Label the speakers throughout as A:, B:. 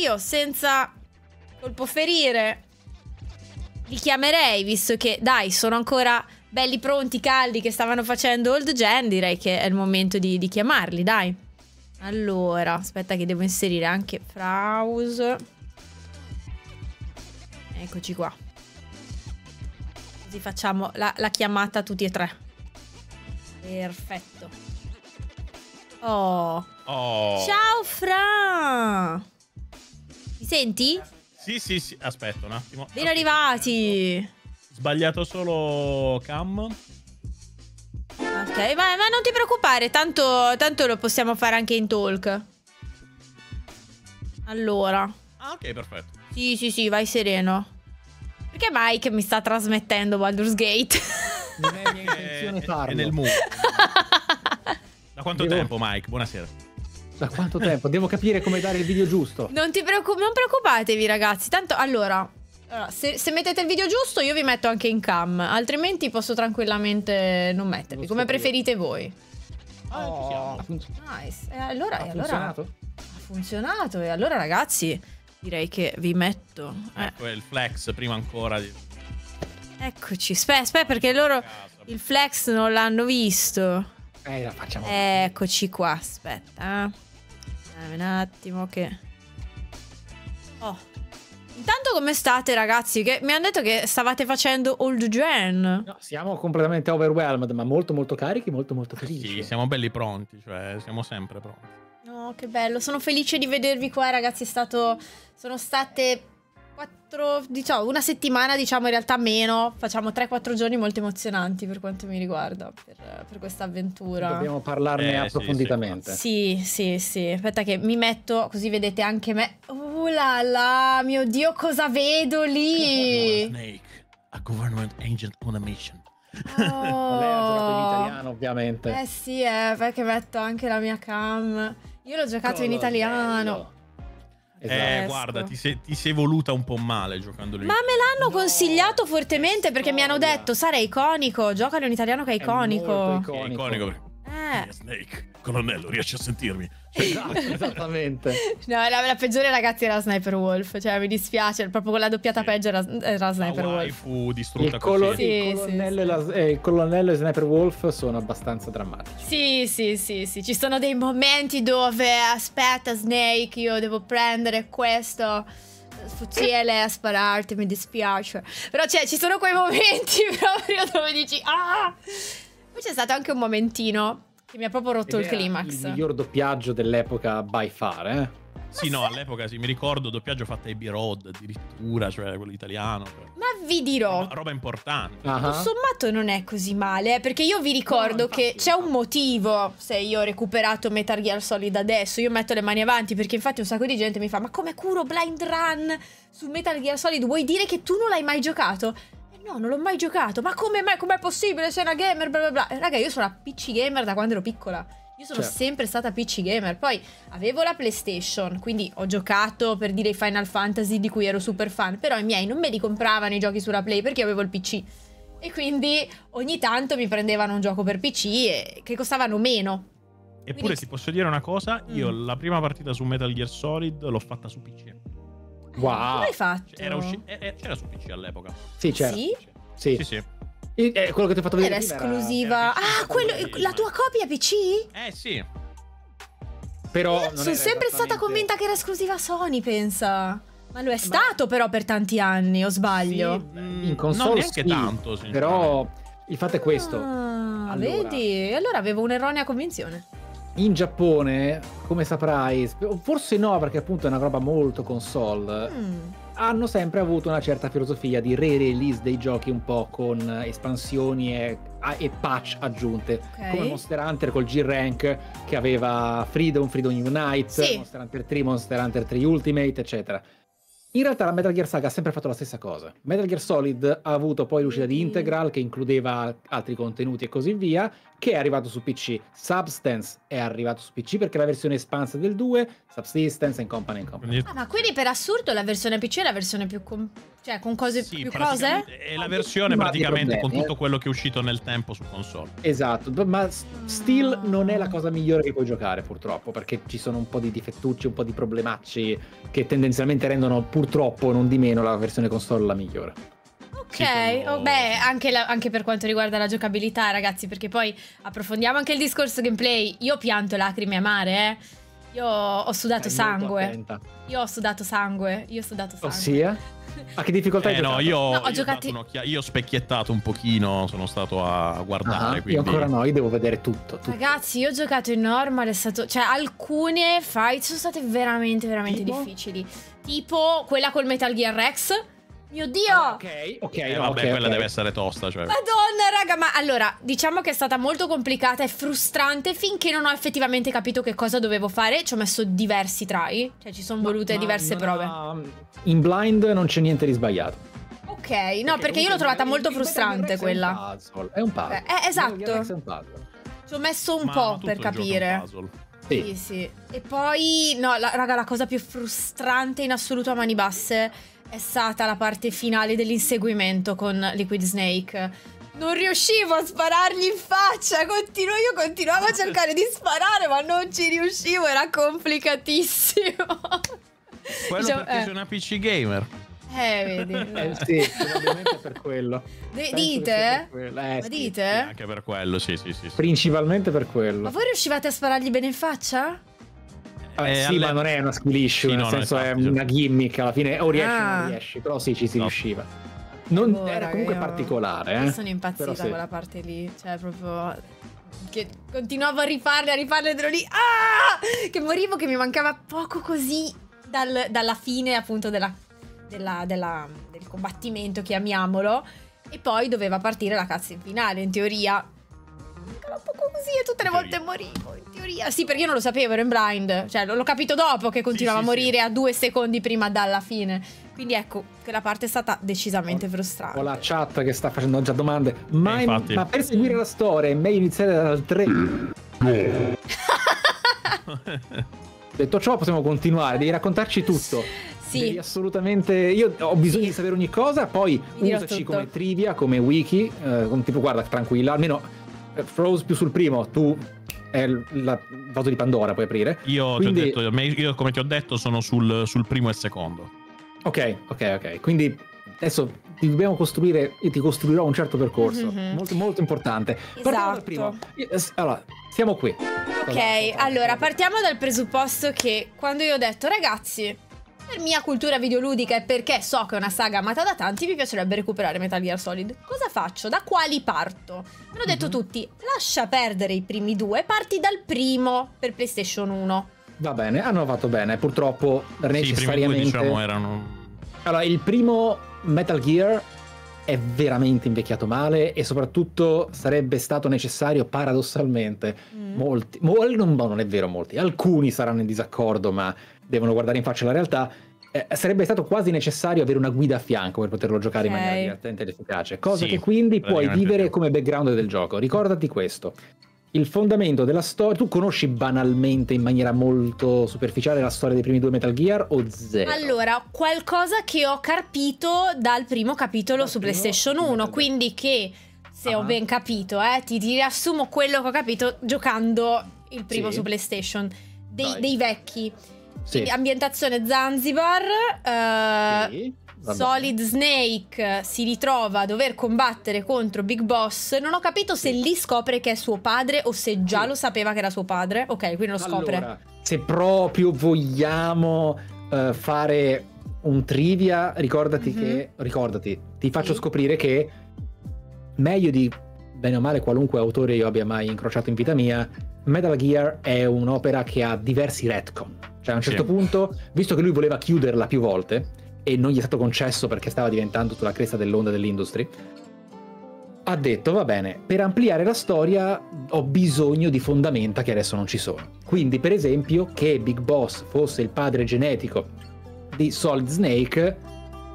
A: io senza colpo ferire li chiamerei, visto che, dai, sono ancora belli pronti, caldi, che stavano facendo Old Gen, direi che è il momento di, di chiamarli, dai. Allora, aspetta che devo inserire anche Fraus. Eccoci qua. Così facciamo la, la chiamata tutti e tre. Perfetto. Oh.
B: Oh.
A: Ciao Fra! Mi senti?
B: Sì, sì, sì. Aspetta un attimo.
A: Ben arrivati!
B: Sbagliato solo cam.
A: Ok, ma, ma non ti preoccupare, tanto, tanto lo possiamo fare anche in talk. Allora.
B: Ah, ok, perfetto.
A: Sì, sì, sì, vai sereno. Perché Mike mi sta trasmettendo Baldur's Gate?
C: Non è mia intenzione farlo.
B: È nel mood. Da quanto
C: Devo-
B: tempo, Mike? Buonasera.
C: Da quanto tempo? Devo capire come dare il video giusto.
A: non, ti preoccu- non preoccupatevi, ragazzi. Tanto, allora, allora, se, se mettete il video giusto, io vi metto anche in cam. Altrimenti posso tranquillamente non mettervi, come preferite voi.
B: Ah,
C: fun-
A: Nice. E allora,
C: ha
A: e allora
C: funzionato?
A: ha funzionato. E allora, ragazzi, direi che vi metto. eh,
B: Ecco, il flex prima ancora di...
A: eccoci. Aspetta, aspetta, perché loro il flex non l'hanno visto.
C: Eh, la facciamo.
A: Eccoci qua, aspetta. Un attimo che... Oh. Intanto come state ragazzi? Che mi hanno detto che stavate facendo old gen.
C: No, siamo completamente overwhelmed, ma molto molto carichi, molto molto felici.
B: Sì, siamo belli pronti, cioè siamo sempre pronti.
A: No, che bello. Sono felice di vedervi qua ragazzi. È stato... Sono state... Quattro, diciamo, una settimana, diciamo in realtà meno. Facciamo 3-4 giorni molto emozionanti per quanto mi riguarda, per, per questa avventura.
C: Dobbiamo parlarne
B: Eh, sì,
C: approfonditamente.
A: Sì, sì, sì. Aspetta che mi metto così vedete anche me. Uh là là, mio Dio, cosa vedo lì?
B: Snake, a government agent on a mission.
C: Lei ha giocato in
A: Oh.
C: italiano, ovviamente.
A: Eh sì, eh, perché metto anche la mia cam. Io l'ho giocato in italiano.
C: Esatto.
B: Eh, guarda, ti sei, ti sei voluta un po' male giocando lì.
A: Ma me l'hanno consigliato fortemente perché mi hanno detto, Sara è iconico, giocalo in italiano che è
C: È
A: iconico.
B: È
C: iconico.
B: iconico. perché-
A: Eh,
B: Snake, colonnello, riesci a sentirmi?
C: Esatto, esattamente.
A: no, la, la peggiore ragazzi era Sniper Wolf, cioè mi dispiace, proprio con la doppiata
B: Sì.
A: peggio era, era
B: La
A: Sniper Wolf.
B: waifu distrutta
C: Il, colo-
B: così.
A: Sì,
C: il colonnello
A: sì.
C: E la- eh, il colonnello e Sniper Wolf sono abbastanza drammatici.
A: Sì, sì, sì, sì, ci sono dei momenti dove aspetta Snake, io devo prendere questo fucile a spararti, mi dispiace. Però cioè, ci sono quei momenti proprio dove dici ah! Poi c'è stato anche un momentino che mi ha proprio rotto
C: Ed
A: il climax.
C: Il miglior doppiaggio dell'epoca by far, eh.
B: Sì, no, all'epoca sì, mi ricordo doppiaggio fatto a Abbey Road addirittura, cioè quello italiano. cioè.
A: Ma vi dirò,
B: Roba, roba importante.
C: Ah,
A: Tutto sommato non è così male, eh, perché io vi ricordo
B: No, infatti,
A: che c'è un motivo se io ho recuperato Metal Gear Solid adesso, io metto le mani avanti perché infatti un sacco di gente mi fa ma come curo Blind Run su Metal Gear Solid, vuoi dire che tu non l'hai mai giocato? No, non l'ho mai giocato, ma come mai, com'è possibile, sei una gamer, bla bla bla. Eh, Raga, io sono una PC gamer da quando ero piccola. Io sono
C: Certo.
A: sempre stata PC gamer. Poi avevo la PlayStation, quindi ho giocato per dire i Final Fantasy di cui ero super fan. Però i miei non me li compravano i giochi sulla Play perché avevo il PC. E quindi ogni tanto mi prendevano un gioco per PC e- che costavano meno.
B: Eppure
A: Quindi-
B: ti posso dire una cosa, io
A: Mm.
B: la prima partita su Metal Gear Solid l'ho fatta su PC.
C: Wow.
A: Come hai fatto?
B: Era usci- c'era su PC all'epoca.
C: Sì, certo.
A: Sì?
C: Sì.
B: Sì, sì.
C: E- eh, quello che ti ho fatto
A: Era
C: vedere prima
A: esclusiva.
B: era
A: Ah, quello, la tua copia PC?
B: Eh sì.
C: Però
A: Io
C: non
A: sono
C: era
A: sempre stata
C: esattamente-
A: convinta che era esclusiva Sony, pensa. Ma lo è stato però per tanti anni, o sbaglio?
C: Sì,
B: Mm,
C: in console
B: no, neanche
C: sì,
B: tanto.
C: Però il fatto è questo.
A: Ah,
C: Allora.
A: vedi? E allora avevo un'erronea convinzione.
C: In Giappone, come saprai, forse no perché appunto è una roba molto console,
A: Mm.
C: hanno sempre avuto una certa filosofia di re-release dei giochi un po' con espansioni e, e patch aggiunte.
A: Ok.
C: Come Monster Hunter col G-Rank che aveva Freedom, Freedom Unite,
A: Sì.
C: Monster Hunter 3, Monster Hunter 3 Ultimate, eccetera. In realtà la Metal Gear Saga ha sempre fatto la stessa cosa. Metal Gear Solid ha avuto poi l'uscita di
A: Mm.
C: Integral che includeva altri contenuti e così via, che è arrivato su PC. Substance è arrivato su PC perché è la versione espansa del 2, Subsistence e Company and Company.
A: Ah, ma quindi per assurdo la versione PC è la versione più com- cioè con cose
B: Sì,
A: più cose?
B: È la versione
C: Ma
B: praticamente con tutto quello che è uscito nel tempo su console.
C: Esatto, ma still non è la cosa migliore che puoi giocare purtroppo, perché ci sono un po' di difettucci, un po' di problemacci che tendenzialmente rendono purtroppo non di meno la versione console la migliore.
A: Ok, oh, beh, anche, la- anche per quanto riguarda la giocabilità, ragazzi, perché poi approfondiamo anche il discorso gameplay. Io pianto lacrime amare, eh. Io ho sudato
C: Stai molto
A: sangue. Io ho sudato sangue. Io ho sudato sangue.
C: Ossia? A che difficoltà hai
B: Eh no,
C: giocato?
B: io,
A: No, ho
B: io
A: giocati-
B: io ho specchiettato un pochino, sono stato a guardare.
C: Ah,
B: quindi...
C: Io ancora no, io devo vedere tutto. tutto.
A: Ragazzi, io ho giocato in normal, è stato... Cioè, alcune fight sono state veramente, veramente
C: Tipo?
A: difficili. Tipo quella col Metal Gear Rex. Mio Dio!
C: Ah, ok, ok,
B: Eh,
C: no,
B: vabbè,
C: ok,
B: quella
C: ok.
B: deve essere tosta. Cioè.
A: Madonna, raga, ma allora, diciamo che è stata molto complicata e frustrante finché non ho effettivamente capito che cosa dovevo fare. Ci ho messo diversi try, cioè ci sono volute
C: Ma-
A: diverse
C: ma-
A: prove.
C: In blind non c'è niente di sbagliato.
A: Ok, no, perché io l'ho trovata molto frustrante quella.
C: È un puzzle. È un puzzle.
A: Eh, esatto.
C: Gear Rex È un puzzle.
A: Ci ho messo un
B: Ma-
A: po' per
B: è
A: capire.
B: puzzle.
C: Sì.
A: Sì, sì. E poi, no, la- raga, la cosa più frustrante in assoluto a mani basse è stata la parte finale dell'inseguimento con Liquid Snake. Non riuscivo a sparargli in faccia, continuo, io continuavo a cercare di sparare, ma non ci riuscivo, era complicatissimo.
B: Quello
A: Diciamo,
B: perché
A: eh.
B: sei una PC gamer.
A: Eh, vedi.
C: Eh, sì, probabilmente per quello.
A: De- dite?
C: per quello. Eh,
A: Ma
C: sì.
A: dite?
B: Anche per quello, sì, sì, sì. sì.
C: Principalmente per quello.
A: Ma voi riuscivate a sparargli bene in faccia?
C: Vabbè,
B: Eh,
C: sì,
B: alle-
C: ma non è una skill issue,
B: Sì,
C: nel
B: no, no,
C: senso
B: infatti,
C: è una gimmick alla fine, o riesci o
A: Ah.
C: non riesci, però sì, ci si
B: No.
C: riusciva. Non,
A: Oh,
C: era comunque
A: io-
C: particolare,
A: Io
C: eh.
A: sono impazzita
C: sì.
A: quella parte lì. Cioè, proprio. Che continuavo a rifarle, a rifarle, ero lì. Ah! Che morivo, che mi mancava poco così dal- dalla fine, appunto, della, della- della- del combattimento, chiamiamolo. E poi doveva partire la cutscene finale, in teoria. Mancava poco così e tutte le volte morivo. In teoria, sì, perché io non lo sapevo, ero in blind. Cioè, l'ho capito dopo che continuava
B: sì,
A: a morire
B: sì.
A: a due secondi prima dalla fine. Quindi ecco, quella parte è stata decisamente frustrante.
C: Ho la chat che sta facendo già domande. Ma,
B: Eh, infatti.
C: ma per seguire la storia è meglio iniziare dal 3. Detto ciò, possiamo continuare. Devi raccontarci tutto.
A: Sì.
C: Devi assolutamente. Io ho bisogno
A: Sì.
C: di sapere ogni cosa. Poi
A: dirò
C: usaci
A: tutto.
C: come trivia, come wiki. eh, tipo, guarda, tranquilla. Almeno Froze più sul primo. Tu è il vaso di Pandora, puoi aprire.
B: Io,
C: Quindi-
B: ti ho detto, io, come ti ho detto, sono sul, sul primo e secondo.
C: Ok, ok, ok. Quindi adesso ti dobbiamo costruire. Io ti costruirò un certo percorso.
A: Mhm.
C: Molto, molto importante. Partiamo dal
A: Esatto.
C: primo. Eh, Allora, siamo qui.
A: Ok, allora partiamo dal presupposto che quando io ho detto ragazzi, per mia cultura videoludica e perché so che è una saga amata da tanti, mi piacerebbe recuperare Metal Gear Solid. Cosa faccio? Da quali parto? Mi hanno detto
C: Mhm.
A: tutti, lascia perdere i primi due, parti dal primo per PlayStation 1.
C: Va bene, hanno fatto bene. Purtroppo
B: Sì, i primi due,
C: necessariamente.
B: diciamo, erano...
C: Allora, il primo Metal Gear è veramente invecchiato male e soprattutto sarebbe stato necessario paradossalmente
A: Mm.
C: molti, mol- non, no, non è vero molti, alcuni saranno in disaccordo ma devono guardare in faccia la realtà, eh, sarebbe stato quasi necessario avere una guida a fianco per poterlo giocare in
A: Ok.
C: maniera divertente ed efficace, cosa
B: Sì,
C: che quindi puoi vivere come background del gioco. Ricordati questo. Il fondamento della storia, tu conosci banalmente in maniera molto superficiale la storia dei primi due Metal Gear o zero?
A: Allora, qualcosa che ho carpito dal primo capitolo
C: Dal
A: su
C: primo
A: PlayStation
C: Metal
A: 1,
C: Gear.
A: quindi che se ho
C: Ah.
A: ben capito, eh, ti, ti riassumo quello che ho capito giocando il primo
C: Sì.
A: su PlayStation, dei, dei vecchi.
C: Sì.
A: Quindi ambientazione Zanzibar, eh,
C: Sì.
A: Solid Snake si ritrova a dover combattere contro Big Boss. Non ho capito se lì scopre che è suo padre o se già lo sapeva che era suo padre. Ok, quindi lo scopre.
C: Allora, se proprio vogliamo eh, fare un trivia, ricordati
A: Mhm.
C: che. Ricordati, ti faccio
A: Sì.
C: scoprire che meglio di bene o male qualunque autore io abbia mai incrociato in vita mia, Metal Gear è un'opera che ha diversi retcon. Cioè, a un certo
B: Sì.
C: punto, visto che lui voleva chiuderla più volte e non gli è stato concesso perché stava diventando sulla cresta dell'onda dell'industry, ha detto va bene, per ampliare la storia ho bisogno di fondamenta che adesso non ci sono. Quindi, per esempio, che Big Boss fosse il padre genetico di Solid Snake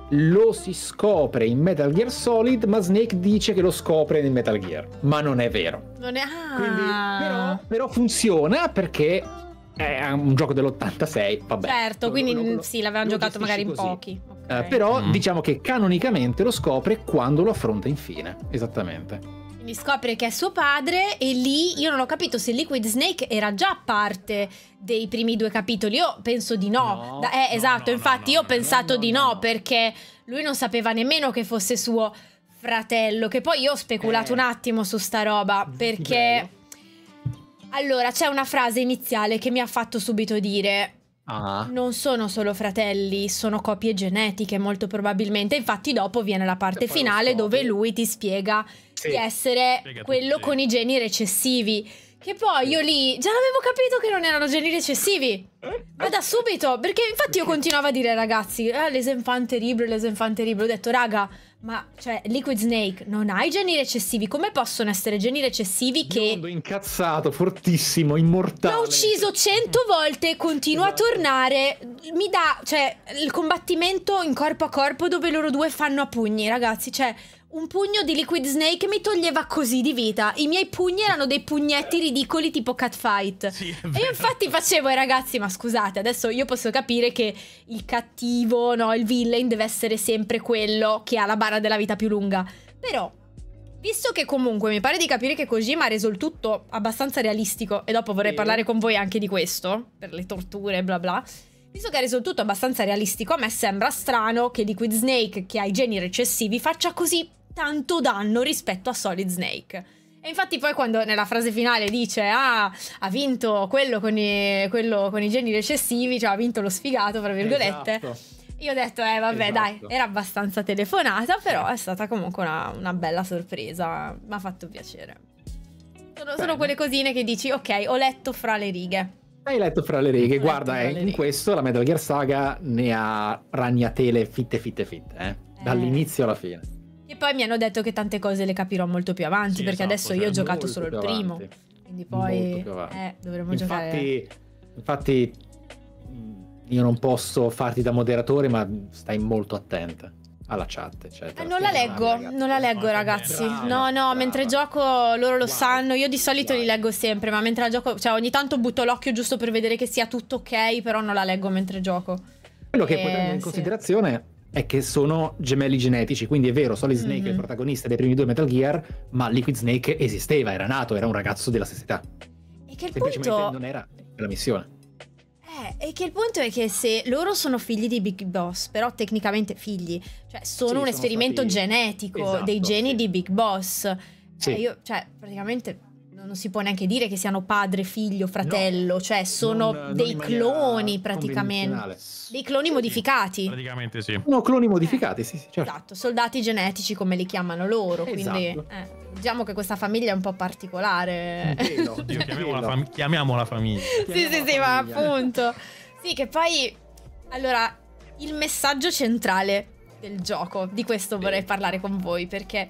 C: lo si scopre in Metal Gear Solid, ma Snake dice che lo scopre in Metal Gear. Ma non è vero.
A: Non è... Ah.
C: Quindi, però, però funziona perché è un gioco dell'86, vabbè.
A: Certo, quindi
C: lo- lo-
A: sì, l'avevano giocato magari in pochi.
C: così.
A: Ok.
C: Eh, però
B: Mm.
C: diciamo che canonicamente lo scopre quando lo affronta infine. Esattamente.
A: Quindi scopre che è suo padre e lì io non ho capito se Liquid Snake era già parte dei primi due capitoli. Io penso di no.
C: No,
A: Da- eh,
B: no,
A: esatto,
B: no,
A: infatti
B: no,
A: io ho pensato
C: no,
A: di
C: no,
A: perché lui non sapeva nemmeno che fosse suo fratello, che poi io ho speculato
C: Eh.
A: un attimo su sta roba, perché allora c'è una frase iniziale che mi ha fatto subito dire
C: Ah.
A: non sono solo fratelli, sono copie genetiche molto probabilmente. Infatti dopo viene la parte
C: lo
A: finale dove lui ti spiega
C: Sì.
A: di essere
B: Spiega
A: quello
B: tutti.
A: con i geni recessivi. Che poi io lì già l'avevo capito che non erano geni recessivi. Ma da subito, perché infatti io continuavo a dire ragazzi, eh, les enfants terribles, les enfants terribles. Ho detto, raga, ma cioè Liquid Snake non ha i geni recessivi, come possono essere geni recessivi che...
C: Biondo incazzato, fortissimo, immortale.
A: L'ho ucciso cento volte, continua
C: Esatto.
A: a tornare. Mi dà, cioè, il combattimento in corpo a corpo dove loro due fanno a pugni, ragazzi. Cioè, un pugno di Liquid Snake mi toglieva così di vita. I miei pugni erano dei pugnetti ridicoli tipo catfight.
B: Sì,
A: E io infatti facevo ai ragazzi, ma scusate, adesso io posso capire che il cattivo, no, il villain deve essere sempre quello che ha la barra della vita più lunga. Però, visto che comunque mi pare di capire che Kojima ha reso il tutto abbastanza realistico, e dopo vorrei
C: Sì.
A: parlare con voi anche di questo, per le torture, bla bla. Visto che ha reso il tutto abbastanza realistico, a me sembra strano che Liquid Snake, che ha i geni recessivi, faccia così tanto danno rispetto a Solid Snake. E infatti poi quando nella frase finale dice ah ha vinto quello con i, quello con i geni recessivi, cioè ha vinto lo sfigato, tra virgolette,
C: Esatto.
A: io ho detto eh vabbè dai,
C: Esatto.
A: era abbastanza telefonata, però è stata comunque una, una bella sorpresa, mi ha fatto piacere. Sono, sono quelle cosine che dici ok, ho letto fra le righe.
C: Hai letto fra le righe,
A: Ho
C: guarda, eh,
A: le
C: in
A: righe.
C: questo la Metal Gear Saga ne ha ragnatele fitte fitte fitte, eh. Dall'inizio alla fine.
A: E poi mi hanno detto che tante cose le capirò molto più avanti,
B: Sì,
A: perché
B: esatto,
A: adesso io
B: cioè,
A: ho giocato solo il primo.
C: avanti.
A: Quindi poi eh, dovremmo giocare.
C: Infatti, infatti mh, io non posso farti da moderatore, ma stai molto attenta alla chat. eccetera.
A: Eh, non la leggo,
C: ragazzi.
A: non la leggo
B: che
A: ragazzi.
B: brava,
A: no, no,
C: brava.
A: mentre gioco loro lo
C: Wow.
A: sanno. Io di solito li
C: Wow.
A: leggo sempre, ma mentre la gioco, cioè ogni tanto butto l'occhio giusto per vedere che sia tutto ok, però non la leggo mentre gioco.
C: Quello che
A: Eh,
C: puoi prendere in
A: sì.
C: È che sono gemelli genetici, quindi è vero, Solid Snake è
A: Mhm.
C: il protagonista dei primi due Metal Gear, ma Liquid Snake esisteva, era nato, era un ragazzo della stessa età.
A: E che il
C: Semplicemente
A: punto
C: non era la missione.
A: Eh, e che il punto è che se loro sono figli di Big Boss, però tecnicamente figli, cioè sono
C: Sì,
A: un
C: sono
A: esperimento
C: stati-
A: genetico
C: Esatto,
A: dei geni
C: sì.
A: di Big Boss.
C: Sì.
A: Eh, io, cioè, praticamente non non si può neanche dire che siano padre, figlio, fratello, cioè sono
C: Non- non
A: dei
C: maniera
A: cloni praticamente. Dei cloni modificati.
B: Praticamente sì.
C: Sono cloni modificati, sì, sì, certo.
A: Esatto, soldati genetici come li chiamano loro, quindi
C: Esatto.
A: eh, diciamo che questa famiglia è un po' particolare.
C: Quello,
B: Oddio, chiamiamola,
C: quello.
B: fam- chiamiamola famiglia.
A: sì, sì, sì, ma
C: famiglia.
A: appunto. Sì, che poi allora il messaggio centrale del gioco, di questo vorrei parlare con voi perché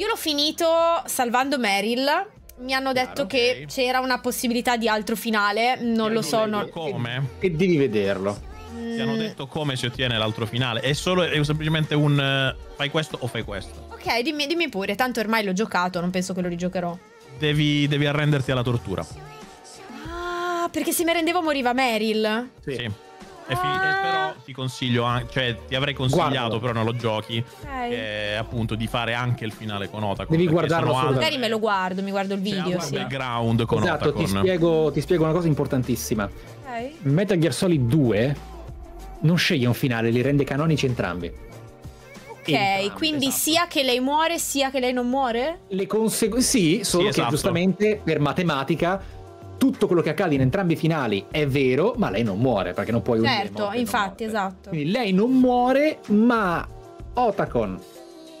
A: io l'ho finito salvando Meryl. Mi hanno detto
C: Chiaro,
A: che c'era una possibilità di altro finale, non lo so, no-
B: Come?
C: E devi vederlo.
B: Ti hanno
A: Mm,
B: detto come si ottiene l'altro finale. È solo è semplicemente un eh, fai questo o fai questo.
A: Ok, dimmi, dimmi pure, tanto ormai l'ho giocato, non penso che lo rigiocherò.
B: Devi, devi arrenderti alla tortura.
A: Ah, perché se mi rendevo moriva Meryl.
C: Sì.
B: Sì. E fi-
A: Ah.
B: e però ti consiglio anche, cioè ti avrei consigliato,
C: Guardalo.
B: però non lo giochi,
A: Ok.
B: eh, appunto di fare anche il finale con Otacon.
C: Devi
B: perché
C: guardarlo
B: sono
C: assolutamente.
A: Magari me lo guardo, mi guardo il
B: C'è
A: video,
B: altro
A: sì.
B: background con
C: Esatto, ti
B: Otacon.
C: spiego, ti spiego una cosa importantissima.
A: Ok.
C: Metal Gear Solid 2 non sceglie un finale, li rende canonici entrambi.
A: Ok,
C: Entrambi,
A: quindi
C: esatto.
A: sia che lei muore sia che lei non muore?
C: Le conseguenze... Sì, solo
B: esatto.
C: che giustamente per matematica tutto quello che accade in entrambi i finali è vero, ma lei non muore perché non puoi unire
A: Certo,
C: morte e non
A: infatti, esatto.
C: Quindi lei non muore, ma Otacon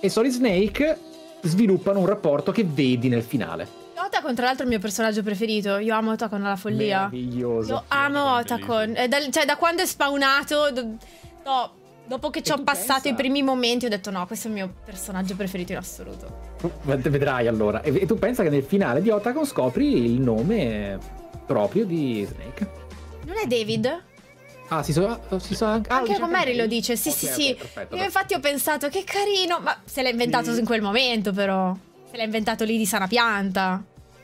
C: e Solid Snake sviluppano un rapporto che vedi nel finale.
A: Otacon, tra l'altro, è il mio personaggio preferito. Io amo Otacon alla follia.
C: Meraviglioso.
A: Io amo
B: Otacon
A: cioè, da quando è spawnato. do- no, dopo che ci ho passato
C: pensa?
A: i primi momenti, ho detto: no, questo è il mio personaggio preferito in assoluto.
C: Vedrai allora. E, tu pensa che nel finale di Otacon scopri il nome proprio di Snake.
A: Non è David?
C: Ah, si so, si so anche. ah,
A: Anche con Mary lo dice, sì,
C: Ok,
A: sì,
C: ok,
A: sì.
C: perfetto,
A: Io infatti ho pensato, che carino, ma se l'ha inventato
C: Sì.
A: in quel momento però. Se l'ha inventato lì di sana pianta.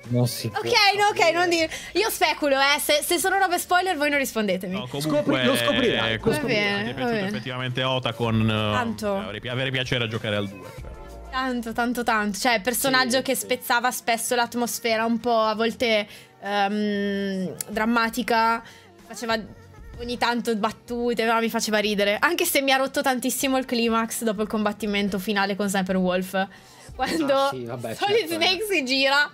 C: Non si
A: Ok, no, ok, non dire. Io speculo, eh, se, se sono robe spoiler voi non rispondetemi.
B: No, comunque,
C: Scopri- lo scoprirai,
B: eh,
C: lo
B: comunque
A: scoprirai.
B: Mi è
A: Va
B: piaciuto
A: bene.
B: effettivamente Ota con... eh,
A: Tanto.
B: avrei, pi- avrei piacere a giocare al 2. Cioè.
A: Tanto, tanto, tanto. Cioè, personaggio
C: Sì,
A: che
C: sì.
A: spezzava spesso l'atmosfera un po' a volte ehm, drammatica. Faceva ogni tanto battute, però mi faceva ridere. Anche se mi ha rotto tantissimo il climax dopo il combattimento finale con Sniper Wolf. Quando
C: Ah, sì, vabbè,
A: Solid
C: certo,
A: Snake si gira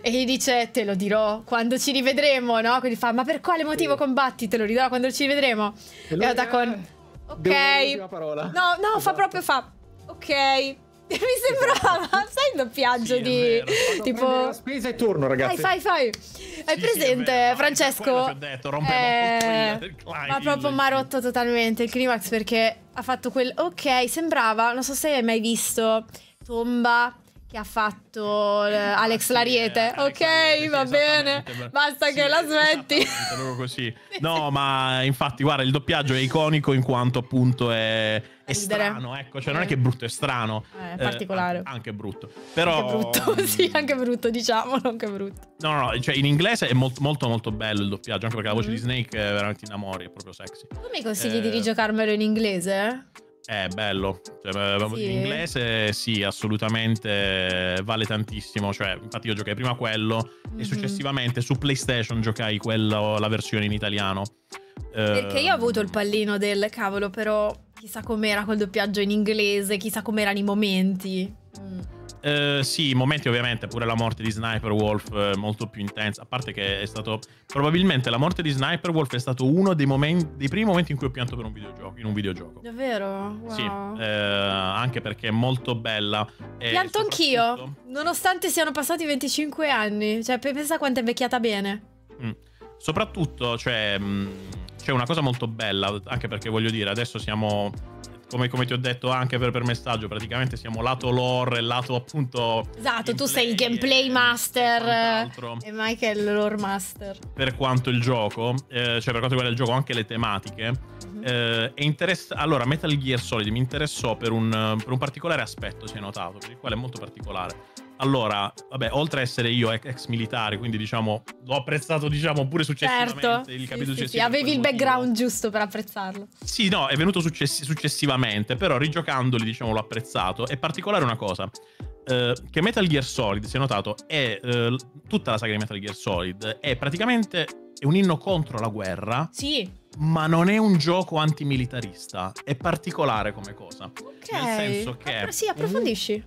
A: e gli dice: Te lo dirò quando ci rivedremo, no? Quindi fa: Ma per quale motivo
C: Sì.
A: combatti? Te lo dirò quando ci rivedremo. E Ota con. Ok.
C: parola.
A: No, no, fa
C: Esatto.
A: proprio fa. Ok. Mi sembrava, sai il doppiaggio
B: Sì,
A: di tipo
C: la spesa e torno, ragazzi.
A: Fai, fai, fai. Hai
B: Sì,
A: presente,
B: sì,
A: Francesco?
B: ho detto,
A: Eh. Ma proprio mi ha rotto totalmente il climax perché ha fatto quel Ok, sembrava, non so se hai mai visto Tomba che ha fatto eh, Alex
B: Sì,
A: Lariete.
B: Alex
A: ok,
B: Lariete, sì,
A: va bene.
B: esattamente.
A: Basta
B: Sì,
A: che la smetti.
B: così. No, ma infatti, guarda, il doppiaggio è iconico in quanto appunto è, è strano, ecco, cioè non è
A: Eh.
B: che è brutto, è strano.
A: Eh,
B: Eh,
A: particolare.
B: anche, anche brutto. Però
A: Anche brutto,
B: mm,
A: sì, anche brutto, diciamo, non che brutto.
B: No, no, cioè in inglese è molto molto molto bello il doppiaggio, anche perché la voce
A: Mhm.
B: di Snake è veramente innamori, è proprio sexy.
A: Tu mi consigli
B: Eh.
A: di rigiocarmelo in inglese?
B: È bello. Cioè, eh,
A: Sì.
B: In inglese sì, assolutamente eh, vale tantissimo. Cioè, infatti io giocai prima quello
A: Mhm.
B: e successivamente su PlayStation giocai quello, la versione in italiano.
A: Perché io ho avuto il pallino del cavolo, però chissà com'era col doppiaggio in inglese, chissà com'erano i momenti. Mm.
B: Eh, sì, i momenti ovviamente, pure la morte di Sniper Wolf è molto più intensa. A parte che è stato. Probabilmente la morte di Sniper Wolf è stato uno dei, momenti, dei primi momenti in cui ho pianto per un videogioco. In un videogioco.
A: Davvero? Wow.
B: Sì, eh, anche perché è molto bella.
A: Pianto anch'io, nonostante siano passati 25 anni. Cioè, pe- pensa quanto è invecchiata bene.
B: Mm. Soprattutto, cioè, mh, c'è una cosa molto bella, anche perché voglio dire, adesso siamo, come, come ti ho detto anche per, per messaggio, praticamente siamo lato lore e lato appunto...
A: Esatto, tu sei il
B: gameplay
A: master.
B: e.
A: E il lore master.
B: Per quanto il gioco, eh, cioè per quanto riguarda il gioco, anche le tematiche,
A: Mhm.
B: eh, è interess- allora Metal Gear Solid mi interessò per un, per un particolare aspetto, si è notato, per il quale è molto particolare. Allora, vabbè, oltre a essere io ex, militare, quindi diciamo l'ho apprezzato diciamo pure successivamente
A: Certo.
B: il
A: Sì,
B: capitolo
A: sì, sì,
B: successivo per
A: Avevi il
B: quel motivo.
A: background giusto per apprezzarlo.
B: Sì, no, è venuto successi- successivamente, però rigiocandoli, diciamo, l'ho apprezzato. È particolare una cosa, eh, che Metal Gear Solid, si è notato, è eh, tutta la saga di Metal Gear Solid, è praticamente è un inno contro la guerra,
A: Sì.
B: ma non è un gioco antimilitarista. È particolare come cosa.
A: Ok.
B: Nel senso che-
A: Ah, sì, approfondisci.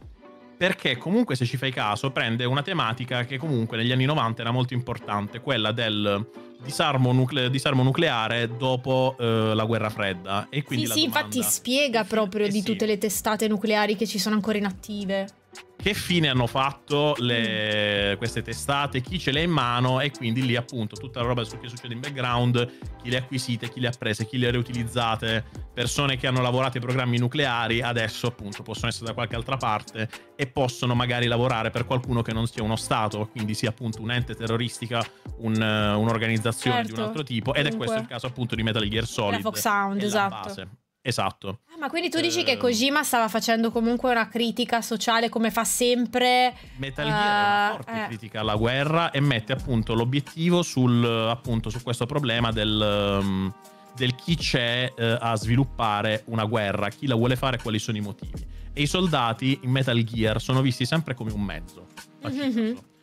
B: Perché comunque, se ci fai caso, prende una tematica che comunque negli anni 90 era molto importante, quella del disarmo, nucle- disarmo nucleare dopo eh, la guerra fredda. E quindi
A: Sì, sì,
B: domanda-
A: infatti spiega
B: Eh
A: proprio
B: eh
A: di
B: sì.
A: tutte le testate nucleari che ci sono ancora inattive.
B: Che fine hanno fatto le-
A: Mm.
B: queste testate, chi ce le ha in mano e quindi lì appunto tutta la roba su che succede in background, chi le ha acquisite, chi le ha prese, chi le ha riutilizzate, persone che hanno lavorato ai programmi nucleari adesso appunto possono essere da qualche altra parte e possono magari lavorare per qualcuno che non sia uno Stato, quindi sia appunto un ente terroristica, un, eh, un'organizzazione di un
A: Certo.
B: altro tipo ed è questo il caso appunto di Metal Gear Solid.
A: Fox Sound,
B: la
A: esatto.
B: base. Esatto.
A: Ah, ma quindi tu dici che
B: Ehm.
A: Kojima stava facendo comunque una critica sociale come fa sempre.
B: Metal Gear è una
A: Eh,
B: forte
A: eh.
B: critica alla guerra e mette appunto l'obiettivo sul, appunto, su questo problema del, um, del chi c'è eh, a sviluppare una guerra, chi la vuole fare e quali sono i motivi. E i soldati in Metal Gear sono visti sempre come un mezzo. facilmente.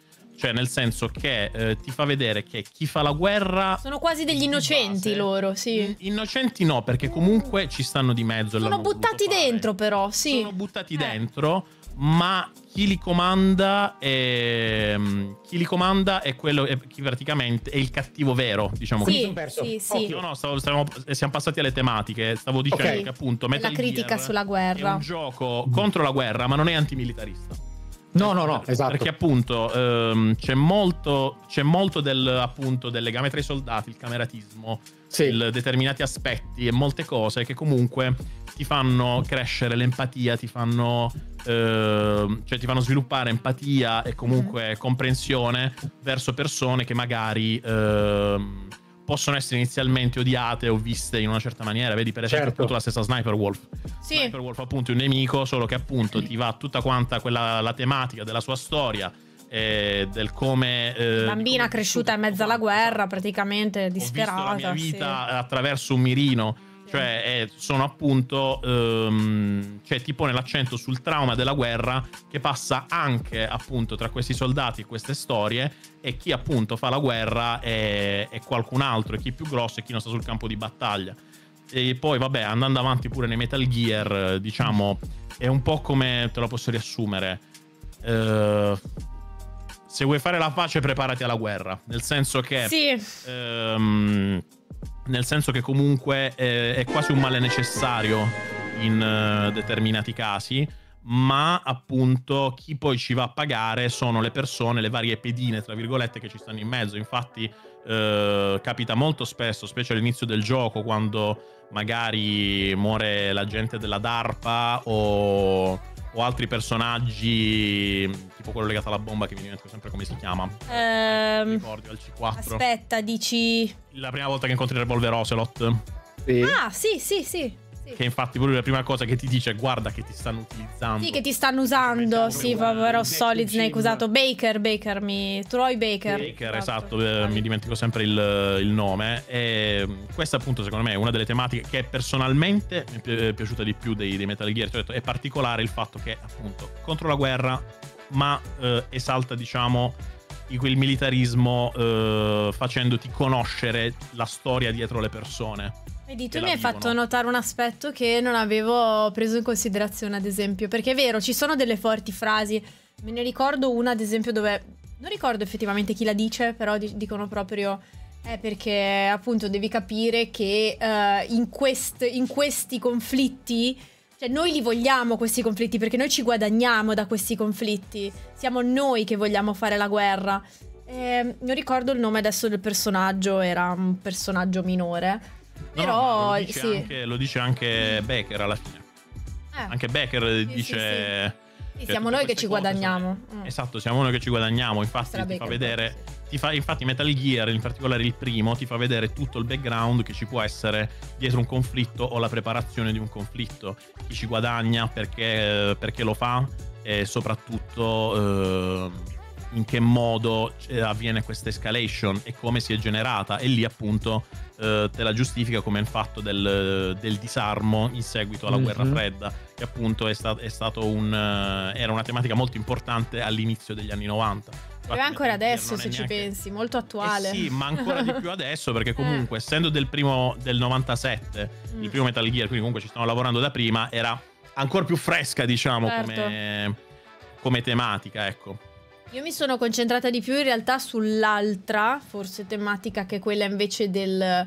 B: Cioè nel senso che eh, ti fa vedere che chi fa la guerra...
A: Sono quasi degli innocenti
B: base-
A: loro, sì.
B: Innocenti no, perché comunque ci stanno di mezzo.
A: Sono buttati dentro, però, sì.
B: sono buttati
A: Eh.
B: dentro, ma chi li comanda è mm, chi li comanda è quello è chi praticamente è il cattivo vero, diciamo
A: Sì,
B: così.
C: perso.
A: sì, sì.
B: No, no, stavo- stavamo- eh, siamo passati alle tematiche. Stavo dicendo
A: Ok.
B: che appunto
A: È
B: Metal
A: la critica
B: Gear
A: sulla
B: è
A: guerra.
B: un gioco contro la guerra, ma non è antimilitarista.
C: No, no, no, esatto.
B: Perché appunto ehm, c'è molto, c'è molto del, appunto, del legame tra i soldati, il cameratismo,
C: Sì.
B: il- determinati aspetti e molte cose che comunque ti fanno crescere l'empatia, ti fanno, ehm, cioè ti fanno sviluppare empatia e comunque comprensione verso persone che magari ehm, possono essere inizialmente odiate o viste in una certa maniera. Vedi, per esempio,
C: Certo.
B: appunto, la stessa Sniper Wolf.
A: Sì.
B: Sniper Wolf, appunto, è un nemico, solo che appunto ti va tutta quanta quella, la tematica della sua storia. eh, del come eh,
A: Bambina
B: come
A: cresciuta in mezzo alla guerra, praticamente disperata.
B: Ho visto la mia
A: sì.
B: vita attraverso un mirino. Cioè, eh, sono appunto. ehm, c'è tipo nell'accento sul trauma della guerra che passa anche appunto tra questi soldati e queste storie. E chi appunto fa la guerra è, è qualcun altro, e chi è più grosso e chi non sta sul campo di battaglia. E poi, vabbè, andando avanti pure nei Metal Gear, diciamo, è un po' come te lo posso riassumere. Eh, se vuoi fare la pace, preparati alla guerra. Nel senso che.
A: Sì,
B: Ehm, nel senso che comunque eh, è quasi un male necessario in eh, determinati casi, ma appunto chi poi ci va a pagare sono le persone, le varie pedine, tra virgolette, che ci stanno in mezzo. Infatti eh, capita molto spesso, specie all'inizio del gioco, quando magari muore la gente della DARPA o o altri personaggi, tipo quello legato alla bomba che mi dimentico sempre come si chiama.
A: Ehm,
B: Ricordi al C4.
A: aspetta, dici...
B: La prima volta che incontri il revolver Ocelot.
C: Sì.
A: Ah, sì, sì, sì.
B: Che infatti pure la prima cosa che ti dice è guarda che ti stanno utilizzando.
A: Sì, che ti stanno usando. Sì, povero Solid Snake usato. Baker, Baker, mi... Troy Baker.
B: Baker, esatto, eh, mi dimentico sempre il, il nome. E mm, questa, appunto, secondo me, è una delle tematiche che personalmente mi è pi- è piaciuta di più dei, dei Metal Gear. Ti ho detto, è particolare il fatto che, appunto, contro la guerra, ma eh, esalta, diciamo, di quel militarismo eh, facendoti conoscere la storia dietro le persone.
A: Vedi, tu mi hai fatto notare un aspetto che non avevo preso in considerazione, ad esempio. Perché è vero, ci sono delle forti frasi. Me ne ricordo una, ad esempio, dove. Non ricordo effettivamente chi la dice, però di- dicono proprio. È perché appunto devi capire che eh, in, quest- in questi conflitti. Cioè, noi li vogliamo questi conflitti perché noi ci guadagniamo da questi conflitti. Siamo noi che vogliamo fare la guerra. Eh, non ricordo il nome adesso del personaggio, era un personaggio minore.
B: No,
A: Però,
B: ma lo dice,
A: sì.
B: anche, lo dice anche Becker alla fine.
A: Eh,
B: Anche Becker
A: sì,
B: dice.
A: sì, siamo noi che ci
B: cose
A: guadagniamo. Mm.
B: Esatto, siamo noi che ci guadagniamo. Infatti, ti fa vedere. Ti fa, infatti, Metal Gear, in particolare il primo, ti fa vedere tutto il background che ci può essere dietro un conflitto o la preparazione di un conflitto. Chi ci guadagna, perché, perché lo fa e soprattutto eh, in che modo eh, avviene questa escalation e come si è generata. E lì, appunto, eh, te la giustifica come il fatto del, del disarmo in seguito alla
C: Mhm.
B: guerra fredda, che appunto è, sta- è stato un, eh, era una tematica molto importante all'inizio degli anni 90.
A: Lo
B: Infatti,
A: è ancora adesso, se ci
B: neanche-
A: pensi, molto attuale.
B: Eh sì, ma ancora di più adesso, perché comunque,
A: Eh.
B: essendo del primo del 97,
A: Mm.
B: il primo Metal Gear, quindi comunque ci stanno lavorando da prima, era ancora più fresca, diciamo,
A: Certo.
B: come, come tematica, ecco.
A: Io mi sono concentrata di più in realtà sull'altra, forse tematica, che è quella invece del.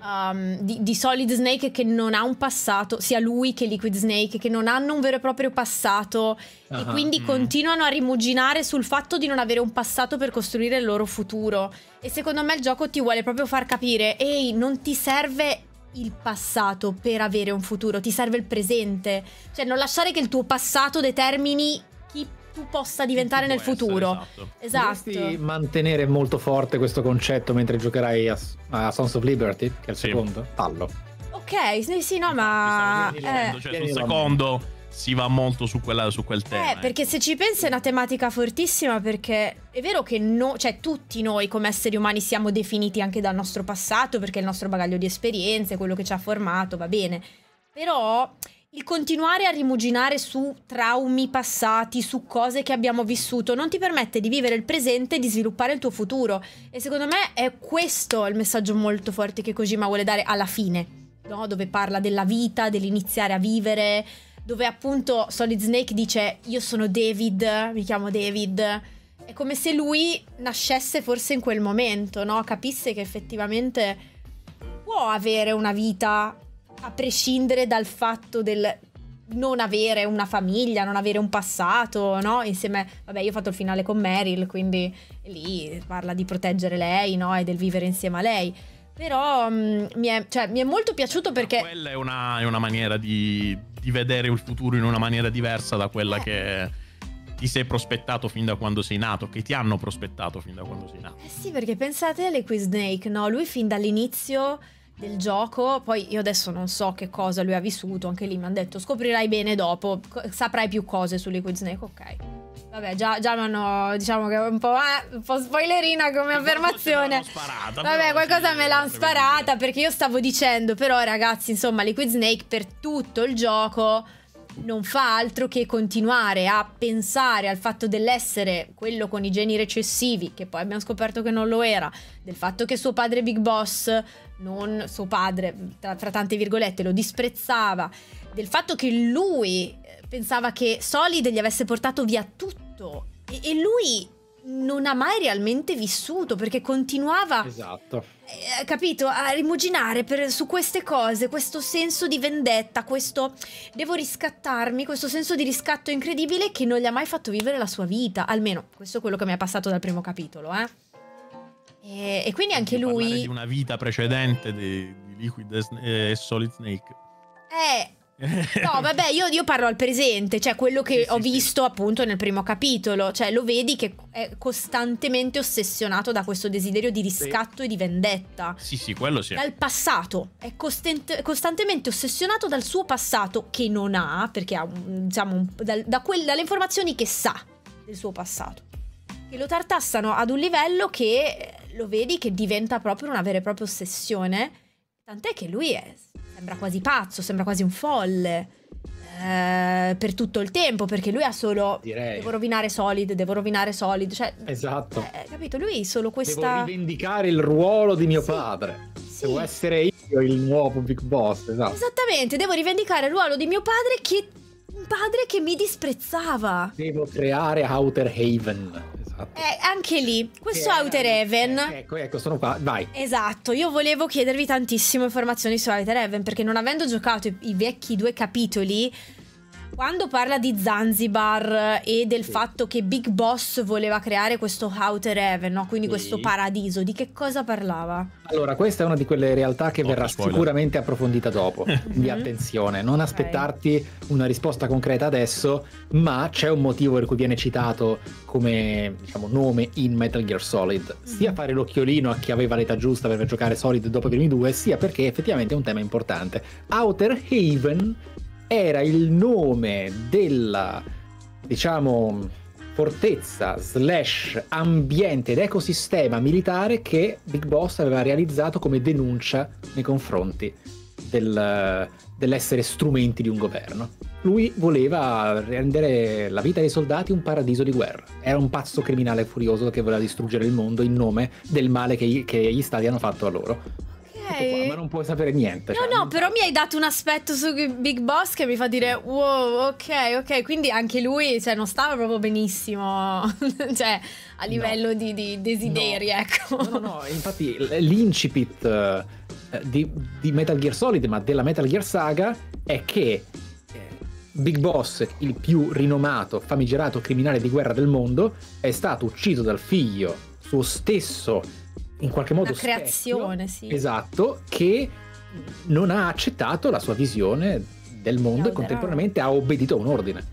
A: um, di, di Solid Snake che non ha un passato, sia lui che Liquid Snake, che non hanno un vero e proprio passato e
C: Ah,
A: quindi
B: mm.
A: continuano a rimuginare sul fatto di non avere un passato per costruire il loro futuro. E secondo me il gioco ti vuole proprio far capire: ehi, non ti serve il passato per avere un futuro, ti serve il presente. Cioè, non lasciare che il tuo passato determini tu possa diventare nel
B: può essere,
A: futuro.
B: esatto.
A: Esatto.
C: Dovresti mantenere molto forte questo concetto mentre giocherai a, a Sons of Liberty, che è il
B: Sì.
C: secondo? Fallo.
A: Ok, sì, sì, no, ma...
B: Stavo
A: eh,
B: cioè, sul secondo si va molto su, quella- su quel tema.
A: Eh, perché se ci pensi è una tematica fortissima perché è vero che no, cioè tutti noi come esseri umani siamo definiti anche dal nostro passato perché il nostro bagaglio di esperienze, quello che ci ha formato, va bene. Però il continuare a rimuginare su traumi passati, su cose che abbiamo vissuto, non ti permette di vivere il presente e di sviluppare il tuo futuro. E secondo me è questo il messaggio molto forte che Kojima vuole dare alla fine, no? dove parla della vita, dell'iniziare a vivere, dove appunto Solid Snake dice io sono David, mi chiamo David. È come se lui nascesse forse in quel momento, no? Capisse che effettivamente può avere una vita a prescindere dal fatto del non avere una famiglia, non avere un passato, no? Insieme, vabbè, io ho fatto il finale con Meryl, quindi lì parla di proteggere lei, no? E del vivere insieme a lei. Però mm, mi, è, cioè, mi è molto piaciuto perché...
B: Quella è una, è una maniera di, di vedere il futuro in una maniera diversa da quella
A: Eh.
B: che ti sei prospettato fin da quando sei nato, che ti hanno prospettato fin da quando sei nato.
A: Eh sì, perché pensate a Liquid Snake, no? Lui fin dall'inizio del gioco, poi io adesso non so che cosa lui ha vissuto, anche lì mi hanno detto scoprirai bene dopo, saprai più cose su Liquid Snake, ok. Vabbè, già, già mi hanno, diciamo che è un po', eh, un po' spoilerina come affermazione.
B: Sparata,
A: Vabbè, qualcosa me l'hanno sparata perché io stavo dicendo, però ragazzi, insomma, Liquid Snake per tutto il gioco non fa altro che continuare a pensare al fatto dell'essere quello con i geni recessivi, che poi abbiamo scoperto che non lo era, del fatto che suo padre Big Boss, non suo padre, tra, fra tante virgolette, lo disprezzava, del fatto che lui eh, pensava che Solid gli avesse portato via tutto e, e lui non ha mai realmente vissuto perché continuava
C: Esatto.
A: eh, capito, a rimuginare per- su queste cose, questo senso di vendetta, questo devo riscattarmi, questo senso di riscatto incredibile che non gli ha mai fatto vivere la sua vita, almeno questo è quello che mi è passato dal primo capitolo, eh. E, e quindi anche
B: Parlare
A: lui...
B: di una vita precedente di, di Liquid e Sn- e Solid Snake.
A: Eh, No, vabbè, io, io parlo al presente, cioè quello che
B: Sì,
A: ho
B: sì, sì.
A: visto appunto nel primo capitolo, cioè lo vedi che è costantemente ossessionato da questo desiderio di riscatto e di vendetta.
B: Sì, sì, quello sì.
A: Dal passato, è costantemente ossessionato dal suo passato che non ha, perché ha diciamo, da quel- dalle informazioni che sa del suo passato, che lo tartassano ad un livello che eh, lo vedi che diventa proprio una vera e propria ossessione, tant'è che lui è- sembra quasi pazzo, sembra quasi un folle. eh, per tutto il tempo perché lui ha solo
C: Direi.
A: devo rovinare Solid devo rovinare Solid cioè
C: Esatto.
A: eh, capito lui solo
C: Devo
A: questa
C: rivendicare il ruolo di mio
A: Sì.
C: padre.
A: Sì.
C: Devo essere io il nuovo Big Boss, esatto.
A: Esattamente, devo rivendicare il ruolo di mio padre che un padre che mi disprezzava.
C: Devo creare Outer Haven. Esatto.
A: Eh, anche lì, questo
C: è-
A: Outer Heaven.
C: eh, Ecco, ecco, sono qua. Vai.
A: Esatto, io volevo chiedervi tantissime informazioni su Outer Heaven perché non avendo giocato i, i vecchi due capitoli, quando parla di Zanzibar e del
C: Sì.
A: fatto che Big Boss voleva creare questo Outer Heaven, no? quindi
C: Sì.
A: questo paradiso, di che cosa parlava?
C: Allora, questa è una di quelle realtà che
B: Troppo
C: verrà
B: spoiler.
C: sicuramente approfondita dopo. Quindi
A: Mhm.
C: attenzione, non aspettarti una risposta concreta adesso, ma c'è un motivo per cui viene citato come diciamo, nome in Metal Gear Solid. Sia
A: Mhm.
C: fare l'occhiolino a chi aveva l'età giusta per aver Solid dopo i primi due, sia perché effettivamente è un tema importante. Outer Haven era il nome della, diciamo, fortezza slash ambiente ed ecosistema militare che Big Boss aveva realizzato come denuncia nei confronti del- dell'essere strumenti di un governo. Lui voleva rendere la vita dei soldati un paradiso di guerra. Era un pazzo criminale furioso che voleva distruggere il mondo in nome del male che, che gli stati hanno fatto a loro. Tutto qua, ma non puoi sapere niente.
A: No,
C: cioè,
A: no,
C: non-
A: però mi hai dato un aspetto su Big Boss che mi fa dire wow, ok, ok, quindi anche lui cioè, non stava proprio benissimo, cioè a livello di, di desideri,
C: No.
A: ecco.
C: No, no, no, infatti l'incipit eh, di, di Metal Gear Solid, ma della Metal Gear Saga, è che eh, Big Boss, il più rinomato, famigerato criminale di guerra del mondo, è stato ucciso dal figlio, suo stesso, in qualche modo
A: Una creazione, sì.
C: Esatto, che non ha accettato la sua visione del mondo e contemporaneamente ha obbedito a un ordine.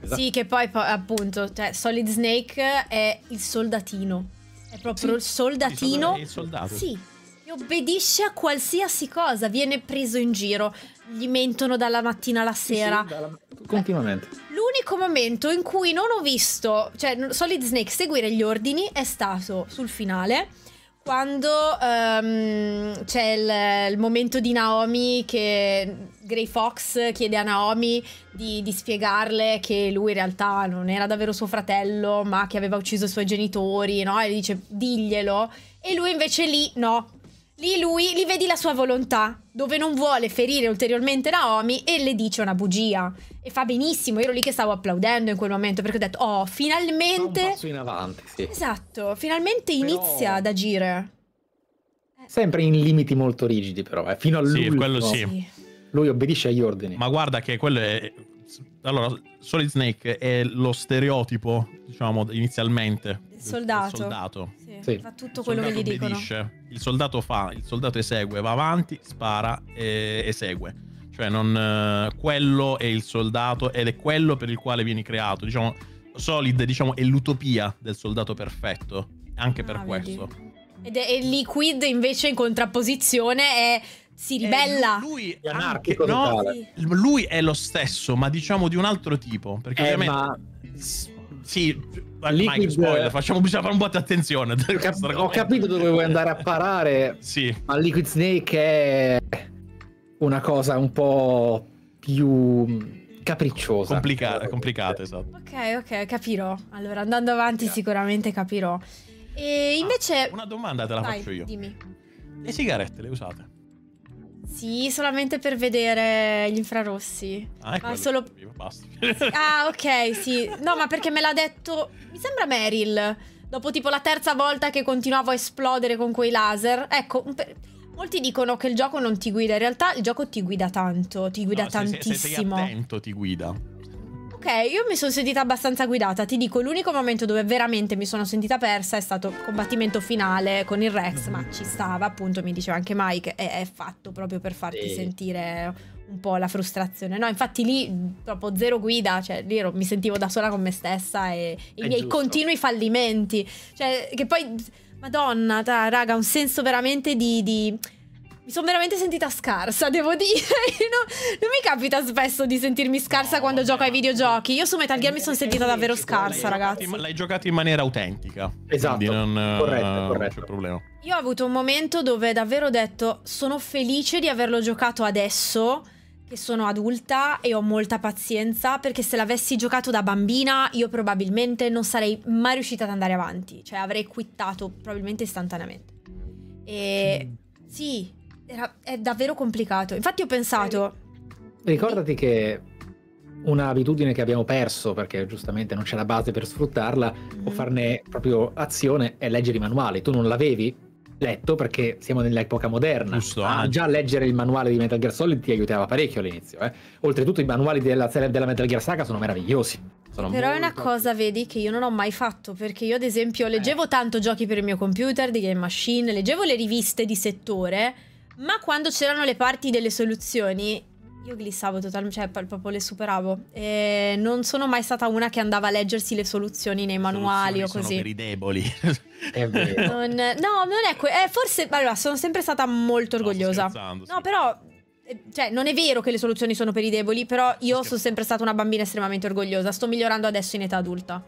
C: Esatto.
A: Sì, che poi, appunto, cioè, Solid Snake è il soldatino. È proprio il soldatino.
B: Il soldato.
A: Sì, che obbedisce a qualsiasi cosa, viene preso in giro, gli mentono dalla mattina alla
C: Sì, sì,
A: sera.
C: dalla- continuamente.
A: L'unico momento in cui non ho visto, cioè Solid Snake seguire gli ordini è stato sul finale. Quando ehm, c'è il, il momento di Naomi che Grey Fox chiede a Naomi di, di spiegarle che lui in realtà non era davvero suo fratello, ma che aveva ucciso i suoi genitori, no? E dice diglielo. E lui invece lì no. Lì lui, lì vedi la sua volontà, dove non vuole ferire ulteriormente Naomi e le dice una bugia. E fa benissimo, io ero lì che stavo applaudendo in quel momento perché ho detto, oh,
C: Fa un
A: finalmente...
C: passo in avanti, sì.
A: Esatto, finalmente
C: Però-
A: inizia ad agire.
C: Sempre in limiti molto rigidi, però, eh, fino all'ultimo.
B: quello sì.
C: Lui obbedisce agli ordini.
B: Ma guarda che quello è... Allora, Solid Snake è lo stereotipo, diciamo, inizialmente.
A: Il soldato.
B: del soldato.
A: Sì,
C: Sì.
A: Fa tutto
B: Il
A: quello che gli
B: soldato
A: dicono.
B: obbedisce, Il soldato fa, il soldato esegue, va avanti, spara e esegue. Cioè, non, eh, quello è il soldato ed è quello per il quale vieni creato. Diciamo, Solid, diciamo, è l'utopia del soldato perfetto. Anche per
A: Ah, vedi.
B: questo.
A: Ed è, e Liquid invece in contrapposizione è si ribella.
B: Eh, lui,
C: È
B: anche,
C: anarchico
B: no, lui è lo stesso, ma diciamo di un altro tipo. Perché
C: Eh,
B: ovviamente.
C: ma
B: Sì,
C: Liquid-
B: Mike, spoiler, facciamo, bisogna fare un po' di attenzione.
C: ho, cap- ho capito dove vuoi andare a parare,
B: Sì,
C: ma Liquid Snake è una cosa un po' più capricciosa.
B: complicate, complicate, esatto.
A: Ok, ok, capirò. Allora, andando avanti
C: Yeah.
A: sicuramente capirò. E invece...
B: Una domanda te la
A: Vai,
B: faccio io.
A: dimmi.
B: Le sigarette le usate?
A: Sì, solamente per vedere gli infrarossi.
B: Ah,
A: Ma solo-. Ah, ok, sì. No, ma perché me l'ha detto. Mi sembra Meryl. Dopo tipo la terza volta che continuavo a esplodere con quei laser. Ecco, un pe- molti dicono che il gioco non ti guida. In realtà il gioco ti guida tanto, ti guida
B: No, se- se- Se, sei
A: tantissimo.
B: attento ti guida.
A: Ok, io mi sono sentita abbastanza guidata. Ti dico, l'unico momento dove veramente mi sono sentita persa è stato il combattimento finale con il Rex, ma ci stava, appunto, mi diceva anche Mike, è, è fatto proprio per farti
C: Sì.
A: sentire un po' la frustrazione. No, infatti lì proprio zero guida, cioè lì ero- mi sentivo da sola con me stessa e i
C: È
A: miei
C: giusto.
A: continui fallimenti. Cioè, che poi, madonna, ta- raga, un senso veramente di... di- mi sono veramente sentita scarsa, devo dire. No, non mi capita spesso di sentirmi scarsa
B: No,
A: quando gioco ai videogiochi. Io su Metal Gear mi sono sentita davvero scarsa,
B: L'hai
A: ragazzi.
B: L'hai giocato in maniera autentica.
C: Esatto,
B: Quindi non, eh,
C: corretto,
B: non
C: corretto.
B: c'è problema.
A: Io ho avuto un momento dove davvero ho detto sono felice di averlo giocato adesso che sono adulta e ho molta pazienza perché se l'avessi giocato da bambina io probabilmente non sarei mai riuscita ad andare avanti, cioè avrei quittato probabilmente istantaneamente. E sì, era- è davvero complicato. Infatti ho pensato
C: Ricordati che un'abitudine che abbiamo perso perché giustamente non c'è la base per sfruttarla o
A: Mhm.
C: farne proprio azione è leggere i manuali. Tu non l'avevi letto perché siamo nell'epoca moderna.
B: Giusto,
C: Ah, già leggere il manuale di Metal Gear Solid ti aiutava parecchio all'inizio. Eh. Oltretutto i manuali della, della Metal Gear Saga sono meravigliosi. Sono
A: Però è una
C: molto-
A: cosa, vedi, che io non ho mai fatto, perché io ad esempio leggevo tanto giochi per il mio computer, di Game Machine, leggevo le riviste di settore, ma quando c'erano le parti delle soluzioni io glissavo totalmente, cioè proprio le superavo. E non sono mai stata una che andava a leggersi le soluzioni nei manuali o
B: Soluzioni sono
A: così.
B: per i deboli.
C: È vero.
A: Non- no, non è que- eh, forse, allora, sono sempre stata molto
B: No, sto
A: orgogliosa.
B: sì.
A: No, però, eh, cioè, non è vero che le soluzioni sono per i deboli, però io sono sempre stata una bambina estremamente orgogliosa. Sto migliorando adesso in età adulta.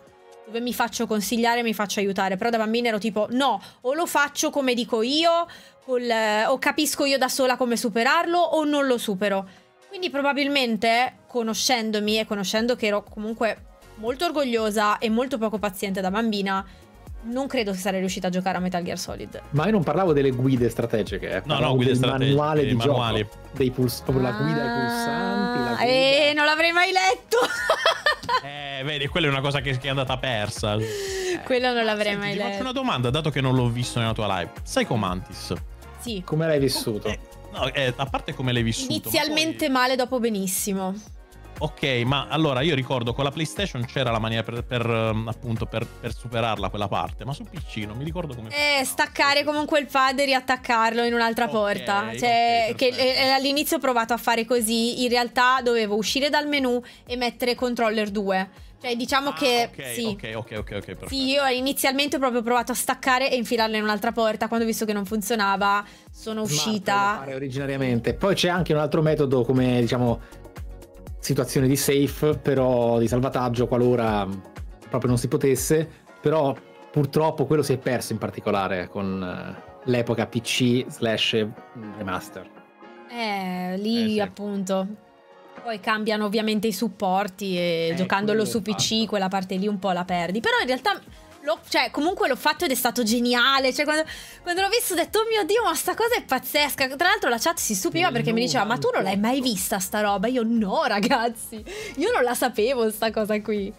A: Dove mi faccio consigliare, mi faccio aiutare. Però da bambina ero tipo, no, o lo faccio come dico io, col, o capisco io da sola come superarlo, o non lo supero. Quindi probabilmente, conoscendomi e conoscendo che ero comunque molto orgogliosa e molto poco paziente da bambina, non credo che sarei riuscita a giocare a Metal Gear Solid.
C: Ma io non parlavo delle guide strategiche, eh.
B: No, no, guide
C: del
B: strategiche,
C: manuale di
B: manuali.
C: gioco. Dei puls- proprio la guida ai pulsanti. La
A: Ah,
C: guida...
A: Eh, non l'avrei mai letto.
B: Eh, vedi, quella è una cosa che, che è andata persa.
A: Quello non l'avrei
B: Senti,
A: mai
B: ti faccio
A: letto.
B: una domanda, dato che non l'ho visto nella tua live. Psycho Mantis.
A: Sì.
C: Come l'hai vissuto?
B: Eh, no, eh, a parte come l'hai vissuto. ma
A: Inizialmente
B: poi-
A: male, dopo benissimo.
B: Ok, ma allora io ricordo con la PlayStation c'era la maniera per, per, ehm, appunto per, per superarla quella parte, ma su PC non mi ricordo come
A: Eh, staccare comunque il pad e riattaccarlo in un'altra
B: Ok,
A: porta. Cioè,
B: ok,
A: che
B: perfetto.
A: eh, all'inizio ho provato a fare così. In realtà dovevo uscire dal menu e mettere controller 2. Cioè, diciamo
B: Ah,
A: che
B: ok,
A: sì.
B: ok, ok, ok, ok, perfetto.
A: Sì, io inizialmente ho proprio provato a staccare e infilarla in un'altra porta. Quando ho visto che non funzionava, sono uscita.
C: fare originariamente. Poi c'è anche un altro metodo come diciamo situazione di safe, però di salvataggio qualora proprio non si potesse, però purtroppo quello si è perso in particolare con eh, l'epoca PC slash remaster.
A: Eh, lì
B: Eh, sì.
A: appunto. Poi cambiano ovviamente i supporti e
C: Eh,
A: giocandolo su PC
C: fatto.
A: quella parte lì un po' la perdi. Però in realtà, l'ho- cioè, comunque l'ho fatto ed è stato geniale. Cioè, quando, quando l'ho visto ho detto, oh mio Dio, ma sta cosa è pazzesca. Tra l'altro la chat si stupiva perché mi diceva, ma tu non l'hai mai vista sta roba? Io no, ragazzi. Io non la sapevo sta cosa qui.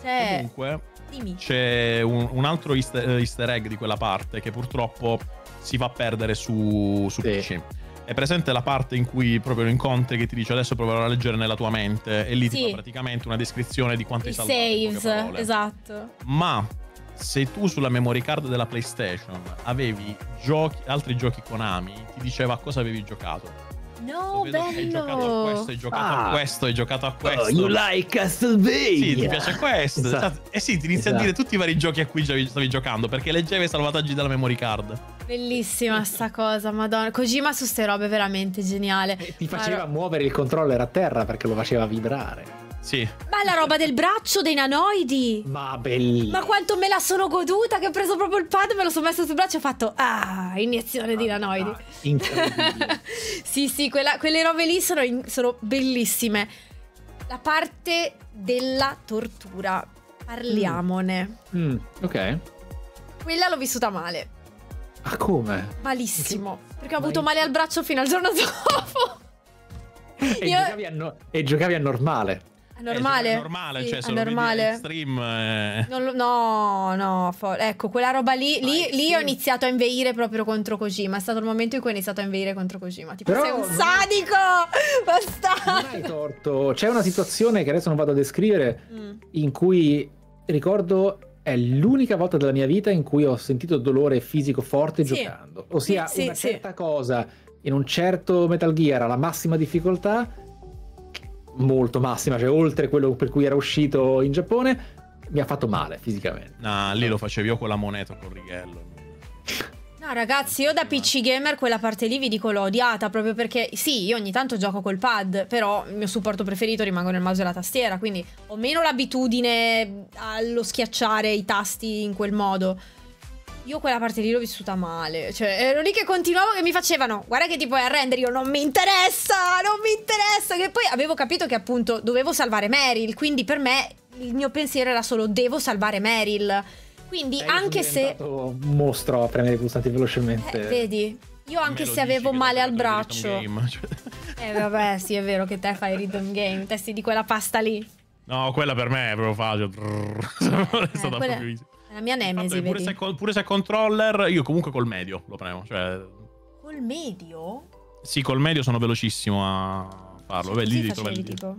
A: Cioè,
B: Comunque
A: dimmi.
B: c'è un, un altro easter, easter egg di quella parte che purtroppo si va a perdere su, su
C: Sì.
B: PC. È presente la parte in cui proprio lo incontri che ti dice adesso proverò a leggere nella tua mente e lì ti
A: Sì.
B: fa praticamente una descrizione di quanto
A: I
B: hai salvato.
A: saves, esatto.
B: Ma se tu sulla memory card della PlayStation avevi giochi, altri giochi Konami, ti diceva cosa avevi giocato.
A: No,
B: che Hai giocato a questo, hai giocato
C: Ah.
B: a questo, hai giocato a
C: Oh,
B: questo.
C: you like Castlevania?
B: Sì, ti piace questo.
C: Esatto.
B: Eh sì, ti inizia
C: Esatto.
B: a dire tutti i vari giochi a cui stavi giocando perché leggevi i salvataggi della memory card.
A: Bellissima sta cosa, madonna. Kojima su ste robe veramente geniale.
C: E ti faceva
A: Ma-
C: muovere il controller a terra perché lo faceva vibrare.
B: Sì.
A: Ma la roba del braccio dei nanoidi.
C: Ma bellissimo.
A: Ma quanto me la sono goduta che ho preso proprio il pad, me lo sono messo sul braccio e ho fatto ah, iniezione di nanoidi.
C: Ah, Incredibile.
A: sì, sì, quella- quelle robe lì sono, in- sono bellissime. La parte della tortura, parliamone.
C: Mm, ok.
A: Quella l'ho vissuta male,
C: Ma come?
A: malissimo. Perché ho avuto
C: in-
A: male al braccio fino al giorno dopo.
C: E,
A: Io-
C: giocavi a no- e giocavi a normale.
A: È normale?
B: Eh, è normale,
A: Sì,
B: cioè
A: è
B: se
A: normale.
B: stream eh,
A: Non no, no, fo- ecco, quella roba lì, lì, lì
C: sì.
A: ho iniziato a inveire proprio contro Kojima. È stato il momento in cui ho iniziato a inveire contro Kojima. Tipo,
C: Però
A: sei un
C: non-
A: sadico!
C: Non
A: Basta!
C: hai torto. C'è una situazione che adesso non vado a descrivere
A: Mm.
C: in cui ricordo è l'unica volta della mia vita in cui ho sentito dolore fisico forte
A: Sì.
C: giocando. Ossia,
A: Sì, sì,
C: una
A: sì.
C: certa cosa in un certo Metal Gear alla massima difficoltà, molto massima, cioè oltre quello per cui era uscito in Giappone, mi ha fatto male fisicamente.
B: nah, lì lo facevi io con la moneta o col righello.
A: No, ragazzi, io da PC gamer quella parte lì vi dico l'ho odiata proprio perché sì, io ogni tanto gioco col pad, però il mio supporto preferito rimangono il mouse e la tastiera, quindi ho meno l'abitudine allo schiacciare i tasti in quel modo. Io quella parte lì l'ho vissuta male, cioè ero lì che continuavo che mi facevano, guarda che tipo è a render, io non mi interessa, non mi interessa, che poi avevo capito che appunto dovevo salvare Meryl, quindi per me il mio pensiero era solo devo salvare Meryl. Quindi
C: Eh,
A: anche se...
C: un mostro a premere i pulsanti velocemente.
A: Eh, vedi, io anche se avevo male al braccio.
B: game, cioè.
A: Eh vabbè, sì, è vero che te fai rhythm game, testi di quella pasta lì.
B: No, quella per me è proprio facile. è stata
A: Eh, quella-
B: proprio easy.
A: È la mia nemesi,
B: pure,
A: vedi.
B: se, pure se è controller, io comunque col medio lo premo. Cioè,
A: Col medio?
B: sì, col medio sono velocissimo a farlo. Beh,
A: Così
B: lì devi trovare
A: facevi,
B: il
A: tipo?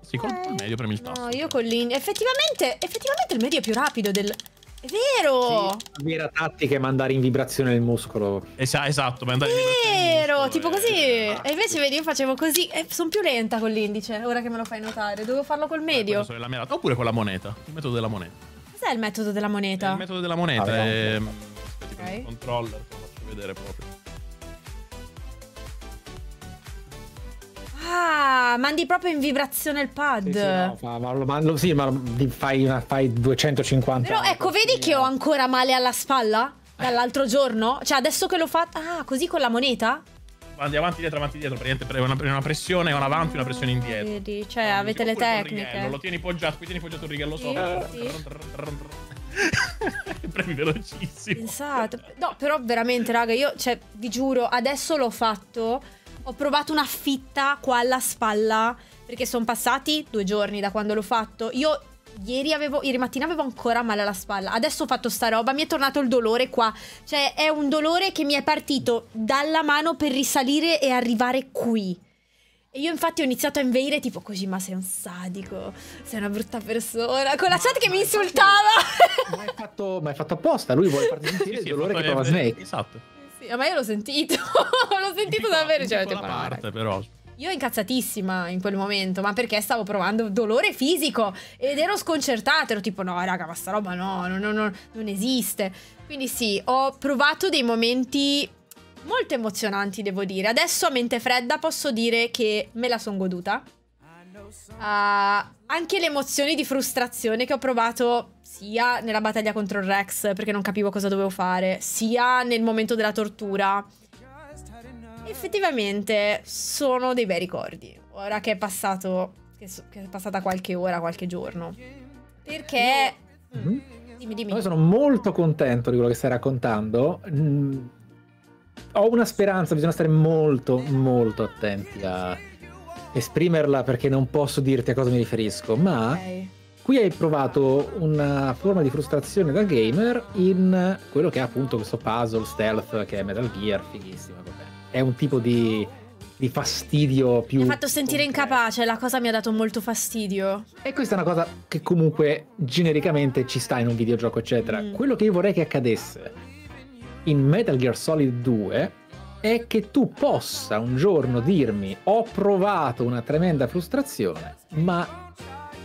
B: Sì, col, col medio premi il
A: No,
B: tasto.
A: io con l'in... Effettivamente, effettivamente il medio è più rapido del... È vero!
C: Sì, la vera tattica è mandare in vibrazione il muscolo.
B: Esa- esatto, per andare in
A: Vero,
B: vibrazione
A: tipo
B: giusto,
A: così.
B: eh.
A: E invece vedi, io facevo così e sono più lenta con l'indice, ora che me lo fai notare. Dovevo farlo col
B: Eh,
A: medio.
B: quella è la mia- Oppure con la moneta. Il metodo della moneta.
A: Cos'è il metodo della moneta?
B: Il metodo della moneta
C: Ah,
B: è.
C: vediamo.
B: Aspetti,
A: Ok.
B: prendo il controller, te lo faccio vedere proprio.
A: Ah, mandi proprio in vibrazione il pad.
C: Sì, sì, no, fa- ma, ma- lo- sì, ma fai, una- fai 250.
A: Però ecco, vedi che ho ancora male alla spalla dall'altro giorno? Cioè, adesso che l'ho fatta. Ah, così con la moneta?
B: Avanti, avanti, dietro, avanti, dietro. Praticamente una, una pressione, una avanti, una pressione indietro.
A: Vedi, cioè,
B: No,
A: avete le tecniche.
B: righello, Lo tieni poggiato, qui tieni poggiato il righello sopra.
A: sì.
B: Premi velocissimo.
A: Pensate. No, però veramente, raga, io, cioè, vi giuro, adesso l'ho fatto. Ho provato una fitta qua alla spalla. Perché sono passati due giorni da quando l'ho fatto. Io ieri avevo. Ieri mattina avevo ancora male alla spalla. Adesso ho fatto sta roba. Mi è tornato il dolore qua. Cioè, è un dolore che mi è partito dalla mano per risalire e arrivare qui. E io infatti ho iniziato a inveire tipo così, ma sei un sadico, sei una brutta persona. Con la chat che mi insultava.
C: Ma è fatto, ma è fatto apposta. Lui vuole farti sentire
B: Sì,
C: il
B: sì,
C: dolore
B: fatto-
C: che prova Snake.
B: Esatto.
A: Sì, ma io l'ho sentito. l'ho sentito
B: In
A: davvero. Cioè, ah,
B: parte, però.
A: Io incazzatissima in quel momento, ma perché stavo provando dolore fisico ed ero sconcertata, ero tipo no raga ma sta roba no, no, no, no, non esiste. Quindi sì, ho provato dei momenti molto emozionanti devo dire. Adesso a mente fredda posso dire che me la son goduta. Ah, anche le emozioni di frustrazione che ho provato sia nella battaglia contro il Rex perché non capivo cosa dovevo fare, sia nel momento della tortura. Effettivamente sono dei bei ricordi. Ora che è passato. Che, so- che è passata qualche ora, qualche giorno. Perché. Mm,
C: Mhm.
A: Dimmi, dimmi.
C: Io sono molto contento di quello che stai raccontando. Mm, ho una speranza, bisogna stare molto, molto attenti a esprimerla perché non posso dirti a cosa mi riferisco, ma
A: Ok.
C: qui hai provato una forma di frustrazione da gamer in quello che è appunto questo puzzle stealth che è Metal Gear, fighissimo. È un tipo di, di fastidio più...
A: Mi ha fatto sentire
C: concreto.
A: incapace, la cosa mi ha dato molto fastidio.
C: E questa è una cosa che comunque genericamente ci sta in un videogioco, eccetera.
A: Mm.
C: Quello che io vorrei che accadesse in Metal Gear Solid 2 è che tu possa un giorno dirmi ho provato una tremenda frustrazione, ma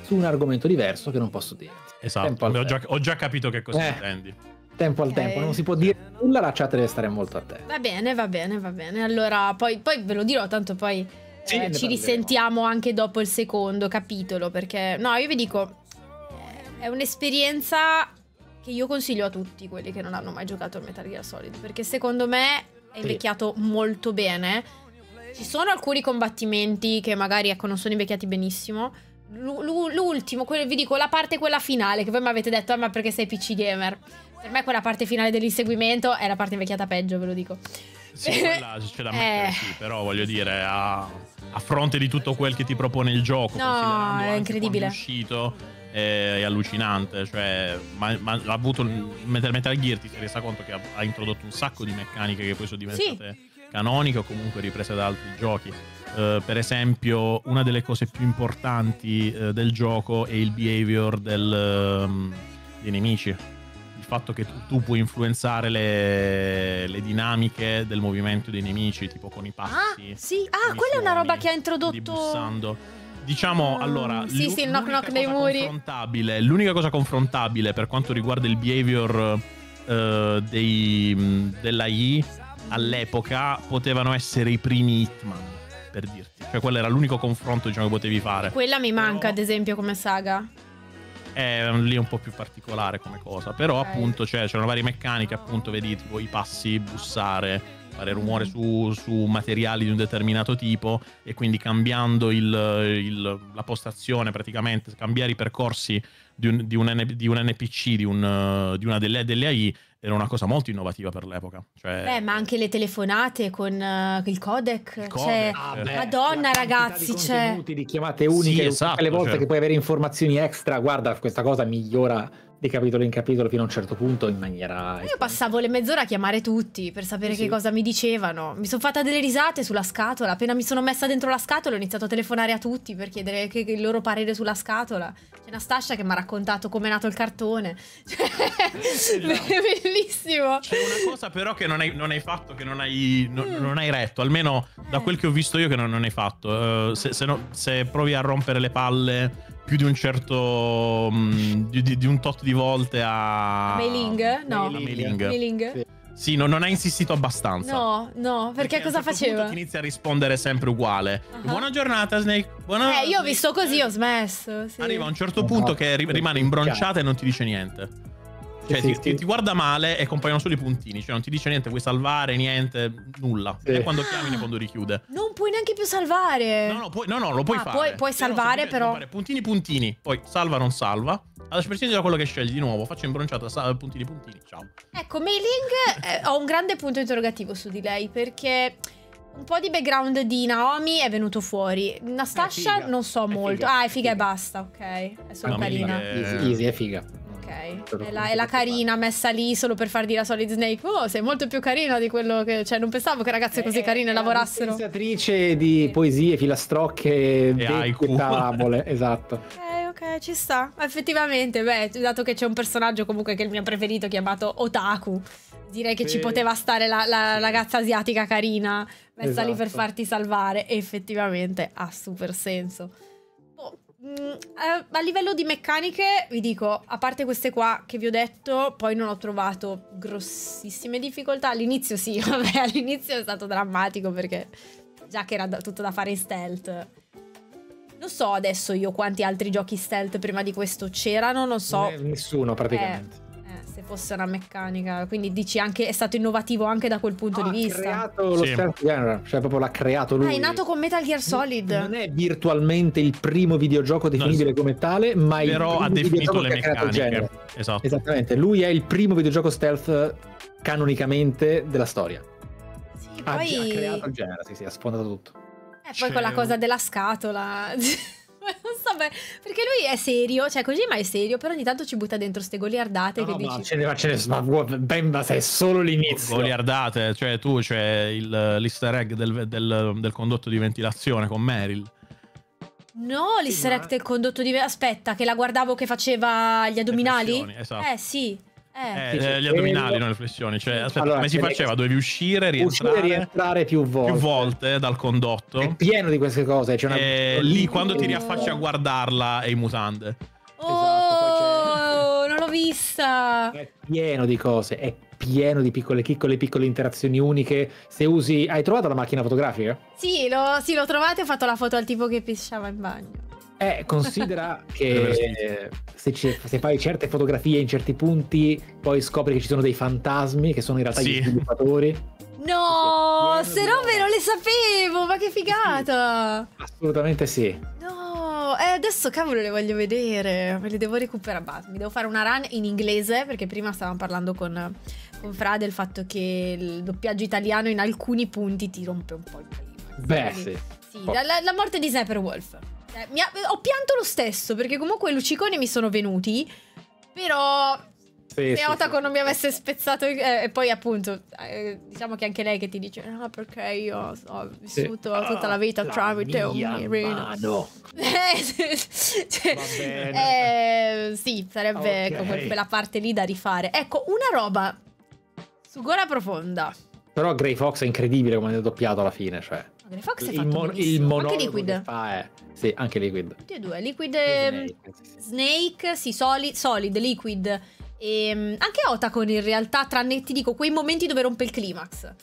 C: su un argomento diverso che non posso dirti.
B: Esatto, ho già, ho già, capito che cosa eh. intendi
C: tempo al tempo, non si può dire nulla, la chat deve stare molto attenta.
A: Va bene, va bene, va bene. Allora, poi, poi ve lo dirò, tanto poi sì, eh, ci risentiamo anche dopo il secondo capitolo, perché no, io vi dico, è un'esperienza che io consiglio a tutti quelli che non hanno mai giocato a Metal Gear Solid, perché secondo me è invecchiato sì. molto bene. Ci sono alcuni combattimenti che magari ecco, non sono invecchiati benissimo. L'ultimo, vi dico la parte quella finale, che voi mi avete detto, ah, ma perché sei PC gamer? Per me quella parte finale dell'inseguimento è la parte invecchiata peggio, ve lo dico.
B: Sì, quella c'è da mettere, eh. sì, però voglio dire, a, a, fronte di tutto quel che ti propone il gioco,
A: no, è incredibile.
B: È uscito, è, è allucinante. Cioè, ma, ma ha avuto Metal, Metal Gear, ti sei resa conto che ha, ha, introdotto un sacco di meccaniche che poi sono diventate sì. canoniche o comunque riprese da altri giochi. Uh, per esempio, una delle cose più importanti uh, del gioco è il behavior del, um, dei nemici fatto che tu, tu puoi influenzare le, le, dinamiche del movimento dei nemici, tipo con i passi.
A: Ah, sì, ah, quella è una roba che ha introdotto.
B: Bussando. Diciamo, mm, allora,
A: sì, sì, il knock knock dei muri.
B: L'unica cosa confrontabile per quanto riguarda il behavior uh, dei, dell'AI all'epoca potevano essere i primi Hitman, per dirti. Cioè, quello era l'unico confronto diciamo, che potevi fare.
A: Quella mi manca, Però... ad esempio, come saga
B: è lì un po' più particolare come cosa. Però okay. appunto cioè, c'erano varie meccaniche, appunto vedi tipo i passi, bussare, fare rumore su, su, materiali di un determinato tipo e quindi cambiando il, il, la postazione praticamente, cambiare i percorsi di un, di un, di un NPC, di, un, di una delle, delle AI era una cosa molto innovativa per l'epoca. Cioè...
A: Beh, ma anche le telefonate con uh, il codec. Il codec. Cioè, ah, beh, Madonna, ragazzi. Di
C: cioè... di chiamate uniche, sì, esatto, tutte le volte cioè... che puoi avere informazioni extra. Guarda, questa cosa migliora di capitolo in capitolo fino a un certo punto in maniera...
A: Io passavo le mezz'ore a chiamare tutti per sapere sì. che cosa mi dicevano. Mi sono fatta delle risate sulla scatola. Appena mi sono messa dentro la scatola ho iniziato a telefonare a tutti per chiedere che, che il loro parere sulla scatola. C'è Nastascia che mi ha raccontato come è nato il cartone. Cioè, esatto. bellissimo.
B: C'è una cosa però che non hai, non hai fatto, che non hai, non, mm. non hai, retto, almeno da quel che ho visto io che non, non hai fatto. Uh, se, se, no, se provi a rompere le palle più di un certo um, di, di, di, un tot di volte a
A: Mailing? No.
B: Mailing.
A: Mailing.
B: Sì. Sì, no, non ha insistito abbastanza.
A: No, no, perché, perché cosa faceva?
B: Ti inizia a rispondere sempre uguale. Uh-huh. Buona giornata, Snake. Buona...
A: Eh, io ho visto così, ho smesso. Sì.
B: Arriva a un certo punto che rimane imbronciata e non ti dice niente. Cioè, sì, ti, sì. ti, guarda male e compaiono solo i puntini. Cioè, non ti dice niente, vuoi salvare, niente, nulla. Sì. E quando chiami né quando richiude.
A: Non puoi neanche più salvare.
B: No, no, puoi, no, no lo puoi ah, fare.
A: Puoi, puoi salvare, però. Fare
B: puntini, puntini. Poi salva, non salva. Adesso prescindere da quello che scegli di nuovo. Faccio imbronciata, salva, puntini, puntini. Ciao.
A: Ecco, Mailing eh, ho un grande punto interrogativo su di lei perché. Un po' di background di Naomi è venuto fuori. Nastascia non so molto. Figa. Ah, è figa, è figa e basta, ok. È solo no, carina.
C: È... Easy, easy, è figa.
A: È la, è la, carina messa lì solo per far dire a Solid Snake. Oh, sei molto più carina di quello che. Cioè, non pensavo che ragazze così carine è lavorassero.
C: È di poesie, filastrocche, e tavole. esatto.
A: Ok, ok, ci sta. Effettivamente, beh, dato che c'è un personaggio comunque che è il mio preferito chiamato Otaku. Direi che sì. ci poteva stare la, la ragazza asiatica carina messa esatto. lì per esatto. farti salvare. E effettivamente ha super senso. Mm, eh, a livello di meccaniche, vi dico, a parte queste qua che vi ho detto, poi non ho trovato grossissime difficoltà. All'inizio sì, vabbè, all'inizio è stato drammatico perché già che era tutto da fare in stealth. Non so adesso io quanti altri giochi stealth prima di questo c'erano, non so.
C: Nessuno praticamente.
A: Eh, fosse una meccanica. Quindi dici anche è stato innovativo anche da quel punto
C: no,
A: di vista.
C: Ha creato lo sì. stealth genre, cioè proprio l'ha creato lui. Ah,
A: è nato con Metal Gear Solid.
C: Non è virtualmente il primo videogioco definibile no, come tale, ma
B: però
C: ha
B: definito le meccaniche.
C: Esatto. Esattamente, lui è il primo videogioco stealth canonicamente della storia.
A: Sì, ha, poi...
C: ha creato il genere, sì, sì, ha sfondato tutto.
A: E poi C'è... quella cosa della scatola. non so beh, perché lui è serio, cioè Kojima è serio, però ogni tanto ci butta dentro ste goliardate no, che no, dici... Ma
C: ce ne, ce ne, ma, ben, ma è solo l'inizio.
B: Goliardate, cioè tu c'è il, l'easter egg del, del, del condotto di ventilazione con Meryl.
A: No, l'easter egg del condotto di... Aspetta, che la guardavo che faceva gli addominali?
B: Esatto.
A: Eh, sì. Eh,
B: Eh, eh, gli addominali, non le flessioni. Cioè, aspetta,
C: Allora,
B: come si
C: le-
B: faceva? Dovevi uscire,
C: Uscire
B: rientrare
C: e rientrare più volte.
B: più volte dal condotto.
C: È pieno di queste cose. C'è una...
B: E lì quando ti riaffacci a guardarla è in mutande.
A: Oh, non l'ho vista.
C: È pieno di cose, è pieno di piccole piccole piccole interazioni uniche. Se usi. Hai trovato la macchina fotografica?
A: Sì, l'ho, sì, l'ho trovata e ho fatto la foto al tipo che pisciava in bagno.
C: Eh, considera che se, ci- se fai certe fotografie in certi punti, poi scopri che ci sono dei fantasmi che sono in realtà
B: Sì.
C: gli sviluppatori.
A: No, ste
C: di
A: robe non le sapevo, ma che figata.
C: Assolutamente sì.
A: No, eh, adesso cavolo le voglio vedere, me le devo recuperare. Basta, mi devo fare una run in inglese perché prima stavamo parlando con, con Fra del fatto che il doppiaggio italiano in alcuni punti ti rompe un po' il clima.
C: Beh,
A: Quindi-
C: sì.
A: Sì, la, la- la morte di Sniper Wolf. Eh, ha- ho pianto lo stesso perché comunque i luciconi mi sono venuti, però
C: Sì,
A: se
C: sì,
A: Otako
C: sì.
A: non mi avesse spezzato eh, e poi appunto eh, diciamo che anche lei che ti dice no perché io ho vissuto
C: Sì.
A: tutta la vita
C: Ah,
A: tramite un mirino cioè, eh, sì, sarebbe
C: Ok.
A: ecco, quel- quella parte lì da rifare. Ecco, una roba su Gola Profonda.
C: Però Grey Fox è incredibile come è doppiato alla fine. Cioè.
A: Fox è
C: il,
A: fatto
C: mon- il
A: Anche Liquid.
C: fa è... Sì, anche Liquid.
A: Tutti e due. Liquid ehm, Snake, sì, Solid, solid Liquid. E mm, anche Otacon in realtà, tranne ti dico, quei momenti dove rompe il climax.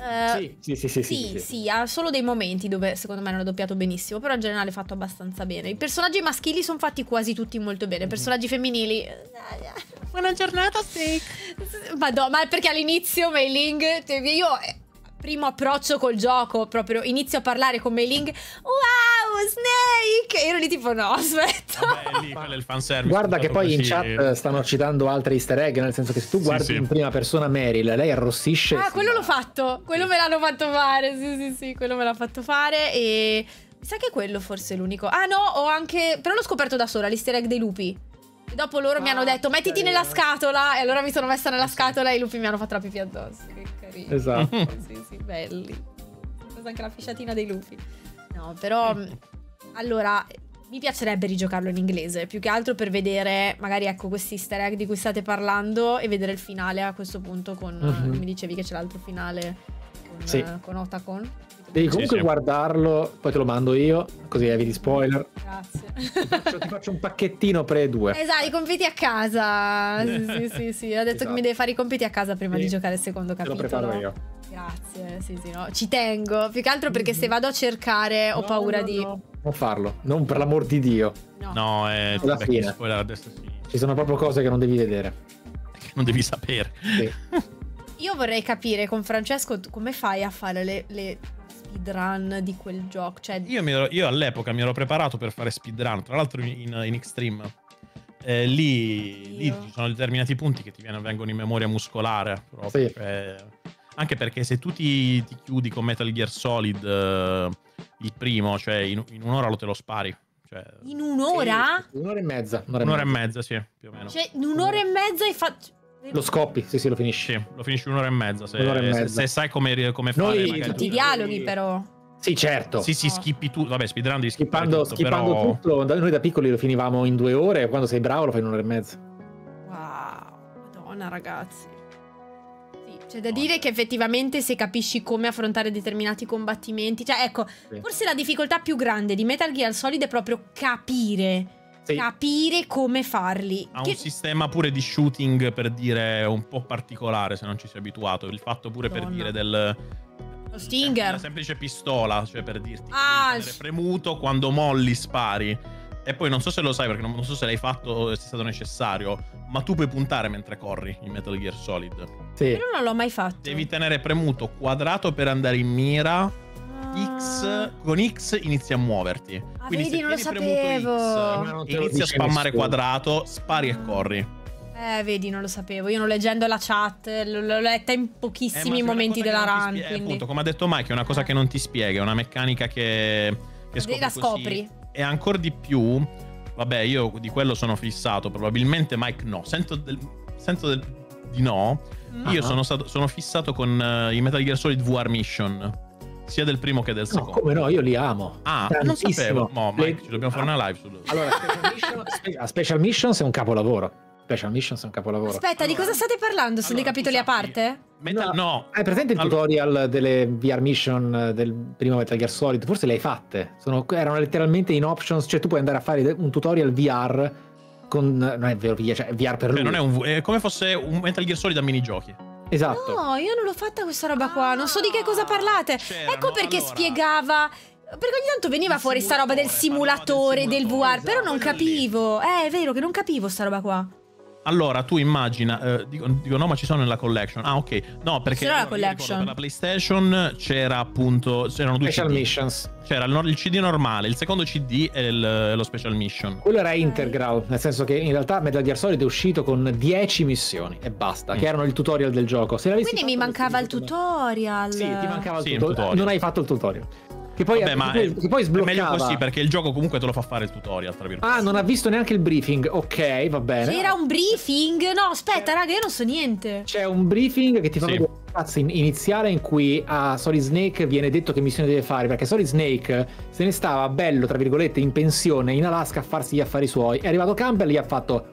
A: Eh,
C: Sì, sì, sì, sì,
A: Sì,
C: sì,
A: sì,
C: sì.
A: ha solo dei momenti dove secondo me hanno doppiato benissimo, però in generale è fatto abbastanza bene. I personaggi maschili sono fatti quasi tutti molto bene, i personaggi femminili... eh,
B: Buona giornata, Snake.
A: Madonna, ma è perché all'inizio Mei Ling, cioè, io eh, primo approccio col gioco, proprio inizio a parlare con Mei Ling, wow, Snake! E ero lì tipo no, aspetta.
B: Vabbè, lì quello è il fanservice.
C: Guarda che poi in
B: Così.
C: chat stanno citando altri easter egg, nel senso che se tu
B: Sì,
C: guardi
B: sì.
C: in prima persona Meryl, lei arrossisce.
A: Ah, quello l'ho fatto, quello me l'hanno fatto fare, sì sì sì, quello me l'ha fatto fare e... Mi sa che quello forse è l'unico. Ah no, ho anche... Però l'ho scoperto da sola, l'easter egg dei lupi. E dopo loro mi
C: Ah,
A: hanno detto mettiti
C: carino.
A: nella scatola e allora mi sono messa nella scatola e i lupi mi hanno fatto la pipì addosso. Che carino.
C: Esatto.
A: sì, sì, belli. Ho preso anche la fisciatina dei lupi. No, però... mh, Allora, mi piacerebbe rigiocarlo in inglese, più che altro per vedere magari ecco questi easter egg di cui state parlando e vedere il finale a questo punto con...
C: Mhm.
A: Mi dicevi che c'è l'altro finale con,
C: Sì.
A: con Otacon.
C: Devi comunque
B: sì.
C: guardarlo, poi te lo mando io, così eviti spoiler.
A: Grazie.
C: Ti faccio, ti faccio un pacchettino pre 2.
A: Esatto, i compiti a casa. Sì, sì, sì, sì. Ha detto
C: Esatto.
A: che mi deve fare i compiti a casa prima
C: Sì.
A: di giocare il secondo
C: Te lo
A: capitolo.
C: preparo io.
A: Grazie, sì, sì, no. Ci tengo. Più che altro perché se vado a cercare ho
C: No,
A: paura
C: no,
A: di.
C: no. Non farlo, non per l'amor di Dio.
A: No.
B: No, è
C: Alla fine.
B: spoiler a destra e a sinistra.
C: Ci sono proprio cose che non devi vedere.
B: Non devi sapere.
C: Sì.
A: Io vorrei capire con Francesco come fai a fare le, le speedrun di quel gioco. Cioè,
B: Io, mi ero- io all'epoca mi ero preparato per fare speedrun, tra l'altro in, in Extreme. Eh, lì, lì ci sono determinati punti che ti viene- vengono in memoria muscolare. Proprio.
C: Sì.
B: Cioè, anche perché se tu ti, ti chiudi con Metal Gear Solid eh, il primo, cioè in, in un'ora lo te lo spari. Cioè,
A: in un'ora?
C: Sì, un'ora e mezza. Un'ora,
B: un'ora e
C: mezza.
B: mezza, sì, più o meno.
A: Cioè, in un'ora e mezza hai fatto.
C: Lo scoppi, sì, sì, lo finisci.
B: Sì, lo finisci in un'ora e mezza. Se,
C: Un'ora e
B: se-
C: mezza.
B: se sai come, come fare,
C: Noi-
B: magari-
A: Tutti i dialoghi, però.
C: Sì, certo.
B: Sì, sì,
A: Oh.
B: skippi tu. Vabbè, speedrun skippare
C: Skippando,
B: tutto,
C: skippando
B: però...
C: tutto, da- noi da piccoli lo finivamo in due ore, quando sei bravo lo fai in un'ora e mezza.
A: Wow, madonna ragazzi. Sì, c'è da dire che effettivamente se capisci come affrontare determinati combattimenti, cioè ecco,
C: Sì.
A: forse la difficoltà più grande di Metal Gear Solid è proprio capire,
C: Sì.
A: capire come farli.
B: Ha
A: Che-
B: un sistema pure di shooting per dire un po' particolare se non ci sei abituato. Il fatto pure per
A: Madonna.
B: dire del.
A: Lo Stinger.
B: Una semplice pistola, cioè per dirti.
A: Ah,
B: devi tenere
A: s-
B: premuto quando molli spari. E poi non so se lo sai perché non, non so se l'hai fatto o se è stato necessario. Ma tu puoi puntare mentre corri in Metal Gear Solid.
C: Sì.
A: Però non l'ho mai fatto.
B: Devi tenere premuto quadrato per andare in mira.
A: Ah.
B: X con X inizi a muoverti.
A: Ah,
B: Quindi
A: vedi,
B: se
A: non lo sapevo.
B: X inizi a spammare
C: nessuno.
B: quadrato, spari e corri.
A: Eh, vedi, non lo sapevo. Io non leggendo la chat, l- l'ho letta in
B: Eh,
A: pochissimi
B: una
A: momenti della run.
B: spie- eh,
A: quindi
B: appunto, come ha detto Mike, è una cosa
A: Eh.
B: che non ti spiega, è una meccanica che, che scopri
A: la
B: così.
A: scopri.
B: E ancora di più, vabbè, io di quello sono fissato, probabilmente Mike no. Sento, del- sento del- di no.
A: Mm.
B: Io
C: Ah.
B: sono, stato- sono fissato con eh, i Metal Gear Solid VR Mission, sia del primo che del
C: No,
B: secondo.
C: come no, io li amo.
B: Ah, non
C: Tantissimo.
B: sapevo. Mo, Mike,
C: Le-
B: ci dobbiamo fare una live su
C: Allora, Special, Mission, Spe- a Special Missions è un capolavoro. Special Missions è un capolavoro.
A: Aspetta, di cosa state parlando? Sono dei
B: allora,
A: capitoli a parte?
B: Metal, no,
C: Hai presente il
B: Allora-
C: tutorial delle VR mission eh, del primo Metal Gear Solid? Forse le hai fatte. Sono- erano letteralmente in options, cioè tu puoi andare a fare un tutorial VR con... Non è vero, VR, cioè VR per
B: cioè,
C: lui.
B: non è, un, è come fosse un Metal Gear Solid a minigiochi.
C: Esatto.
A: No, io non l'ho fatta questa roba qua. Non so di che cosa parlate.
B: C'erano,
A: Ecco perché
B: allora-
A: spiegava. Perché ogni tanto veniva fuori sta roba del
B: simulatore,
A: simulatore, del VR,
B: del
A: però non
B: simulatore, quello lì.
A: capivo. Eh, è vero che non capivo sta roba qua.
B: Allora, tu immagina, eh, dico, dico no, ma ci sono nella collection. Ah, ok. No, perché
A: Ce l'ho la collection.
B: per la PlayStation c'era appunto c'erano due
C: Special
B: CD.
C: Missions.
B: C'era il, il CD normale, il secondo CD e il- lo Special Mission.
C: Quello era integral, nel senso che in realtà Metal Gear Solid è uscito con 10 missioni e basta,
B: Mm.
C: che erano il tutorial del gioco.
A: Quindi mi mancava il tutorial.
C: Sì, ti mancava il,
B: Sì, il
C: tutorial.
B: tutorial.
C: Non hai fatto il tutorial. Che poi,
B: Vabbè,
C: che
B: ma
C: poi,
B: è,
C: che poi
B: è
C: sbloccava.
B: meglio così perché il gioco comunque te lo fa fare il tutorial, tra virgolette.
C: Ah, non ha visto neanche il briefing. Ok, va bene.
A: C'era un briefing? No, aspetta, raga, io non so niente.
C: C'è un briefing che ti fa
B: Sì.
C: vedere la cazzo in- iniziale in cui a Solid Snake viene detto che missione deve fare perché Solid Snake se ne stava bello tra virgolette in pensione in Alaska a farsi gli affari suoi è arrivato Campbell e gli ha fatto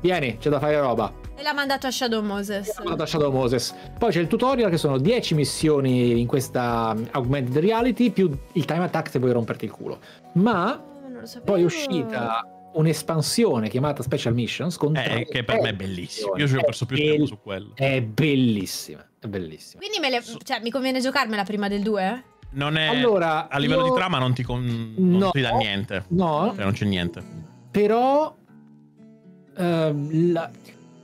C: vieni c'è da fare roba
A: E l'ha mandato a Shadow Moses.
C: ha mandato a Shadow Moses poi c'è il tutorial che sono 10 missioni in questa augmented reality più il time attack se vuoi romperti il culo ma
A: Oh, sapevo.
C: poi è uscita un'espansione chiamata Special Missions con
B: Eh, che per me è
C: missioni.
B: Io ci ho perso più
C: bell-
B: tempo su quello.
C: è bellissima è bellissima
A: Quindi me le- cioè, mi conviene giocarmela prima del 2?
B: Non è
C: Allora,
B: a livello
C: io-
B: di trama non ti, con- non
C: No.
B: ti dà niente.
C: no
B: Cioè, non c'è niente.
C: Però ehm, la-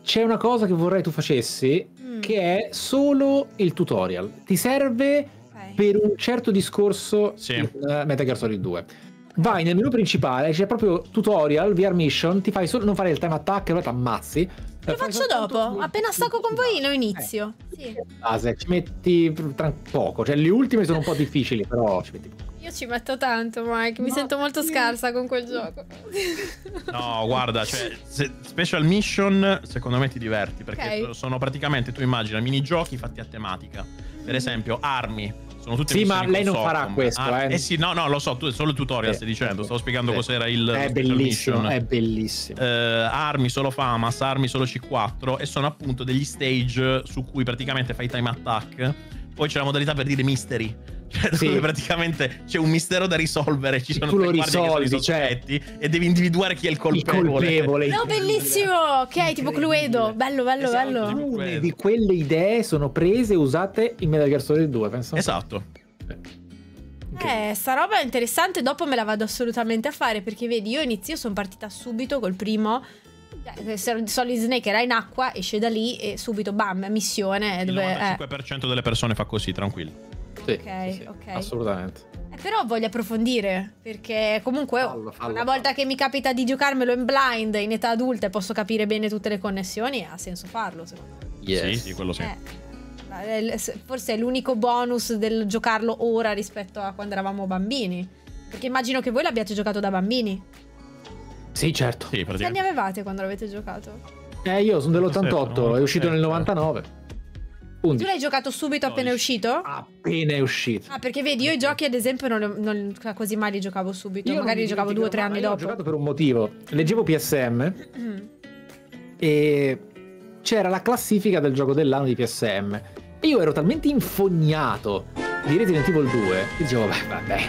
C: c'è una cosa che vorrei tu facessi
A: Mm,
C: che è solo il tutorial. Ti serve
A: ok.
C: per un certo discorso
B: Sì.
C: in eh, Metal Gear Solid 2. Vai nel menu principale, c'è proprio tutorial, VR mission, ti fai solo non fare il time attack, allora ti ammazzi.
A: Lo faccio dopo. Appena stacco con voi lo inizio. Sì.
C: Base, ci metti tra poco, cioè le ultime sono un po' difficili, però ci metti poco.
A: Io ci metto tanto, Mike. Mi
C: No,
A: sento molto
C: sì.
A: scarsa con quel gioco.
B: No, guarda, cioè, se- Special Mission secondo me ti diverti perché
A: Ok.
B: sono praticamente, tu immagina, minigiochi fatti a tematica. Per esempio, armi. Sono tutte
C: Sì, ma lei non farà
B: Socom.
C: questo,
B: Ah,
C: eh.
B: sì, no, no, lo so, tu solo il tutorial
C: Sì,
B: stai dicendo,
C: sì,
B: stavo spiegando
C: sì.
B: cos'era il
C: È
B: Special
C: bellissimo,
B: Mission.
C: è bellissimo.
B: Eh, armi solo FAMAS, armi solo C4 e sono appunto degli stage su cui praticamente fai time attack. Poi c'è la modalità per dire mystery. Cioè,
C: Sì.
B: dove praticamente c'è un mistero da risolvere, ci sono
C: tu lo
B: che sono i
C: risolvi, cioè-
B: e devi individuare chi è il
C: Il
B: colpevole.
C: colpevole.
A: No, bellissimo. Ok, tipo Cluedo. Bello, bello,
B: Esatto,
A: bello.
C: Alcune di quelle idee sono prese e usate in Metal Gear Solid 2, penso.
B: Esatto.
C: Ok.
A: Eh, sta roba è interessante, dopo me la vado assolutamente a fare perché vedi, io inizio, sono partita subito col primo. eh, Solid Snake era in acqua, esce da lì e subito bam, missione
B: Il
A: dove... eh.
B: 95% delle persone fa così, tranquillo.
C: Sì,
A: Ok,
C: sì, sì,
A: ok.
C: Assolutamente.
A: Eh, però voglio approfondire perché comunque
C: Fallo, fallo,
A: una volta
C: fallo.
A: che mi capita di giocarmelo in blind in età adulta e posso capire bene tutte le connessioni, ha senso farlo secondo me.
B: Sì, sì, quello sì.
A: Eh, forse è l'unico bonus del giocarlo ora rispetto a quando eravamo bambini. Perché immagino che voi l'abbiate giocato da bambini.
C: Sì, certo.
B: Sì,
A: Quanti anni avevate quando l'avete giocato?
C: Eh, io sono dell'88, è uscito nel 99.
A: Tu
C: 11.
A: l'hai giocato subito appena è uscito?
C: Appena è uscito.
A: Ah, perché vedi, io i giochi ad esempio non, non quasi mai li giocavo subito.
C: Io
A: Magari li giocavo due o tre anni dopo.
C: Ho giocato per un motivo. Leggevo PSM e c'era la classifica del gioco dell'anno di PSM. E io ero talmente infognato di Resident Evil 2 che dicevo, vabbè, vabbè.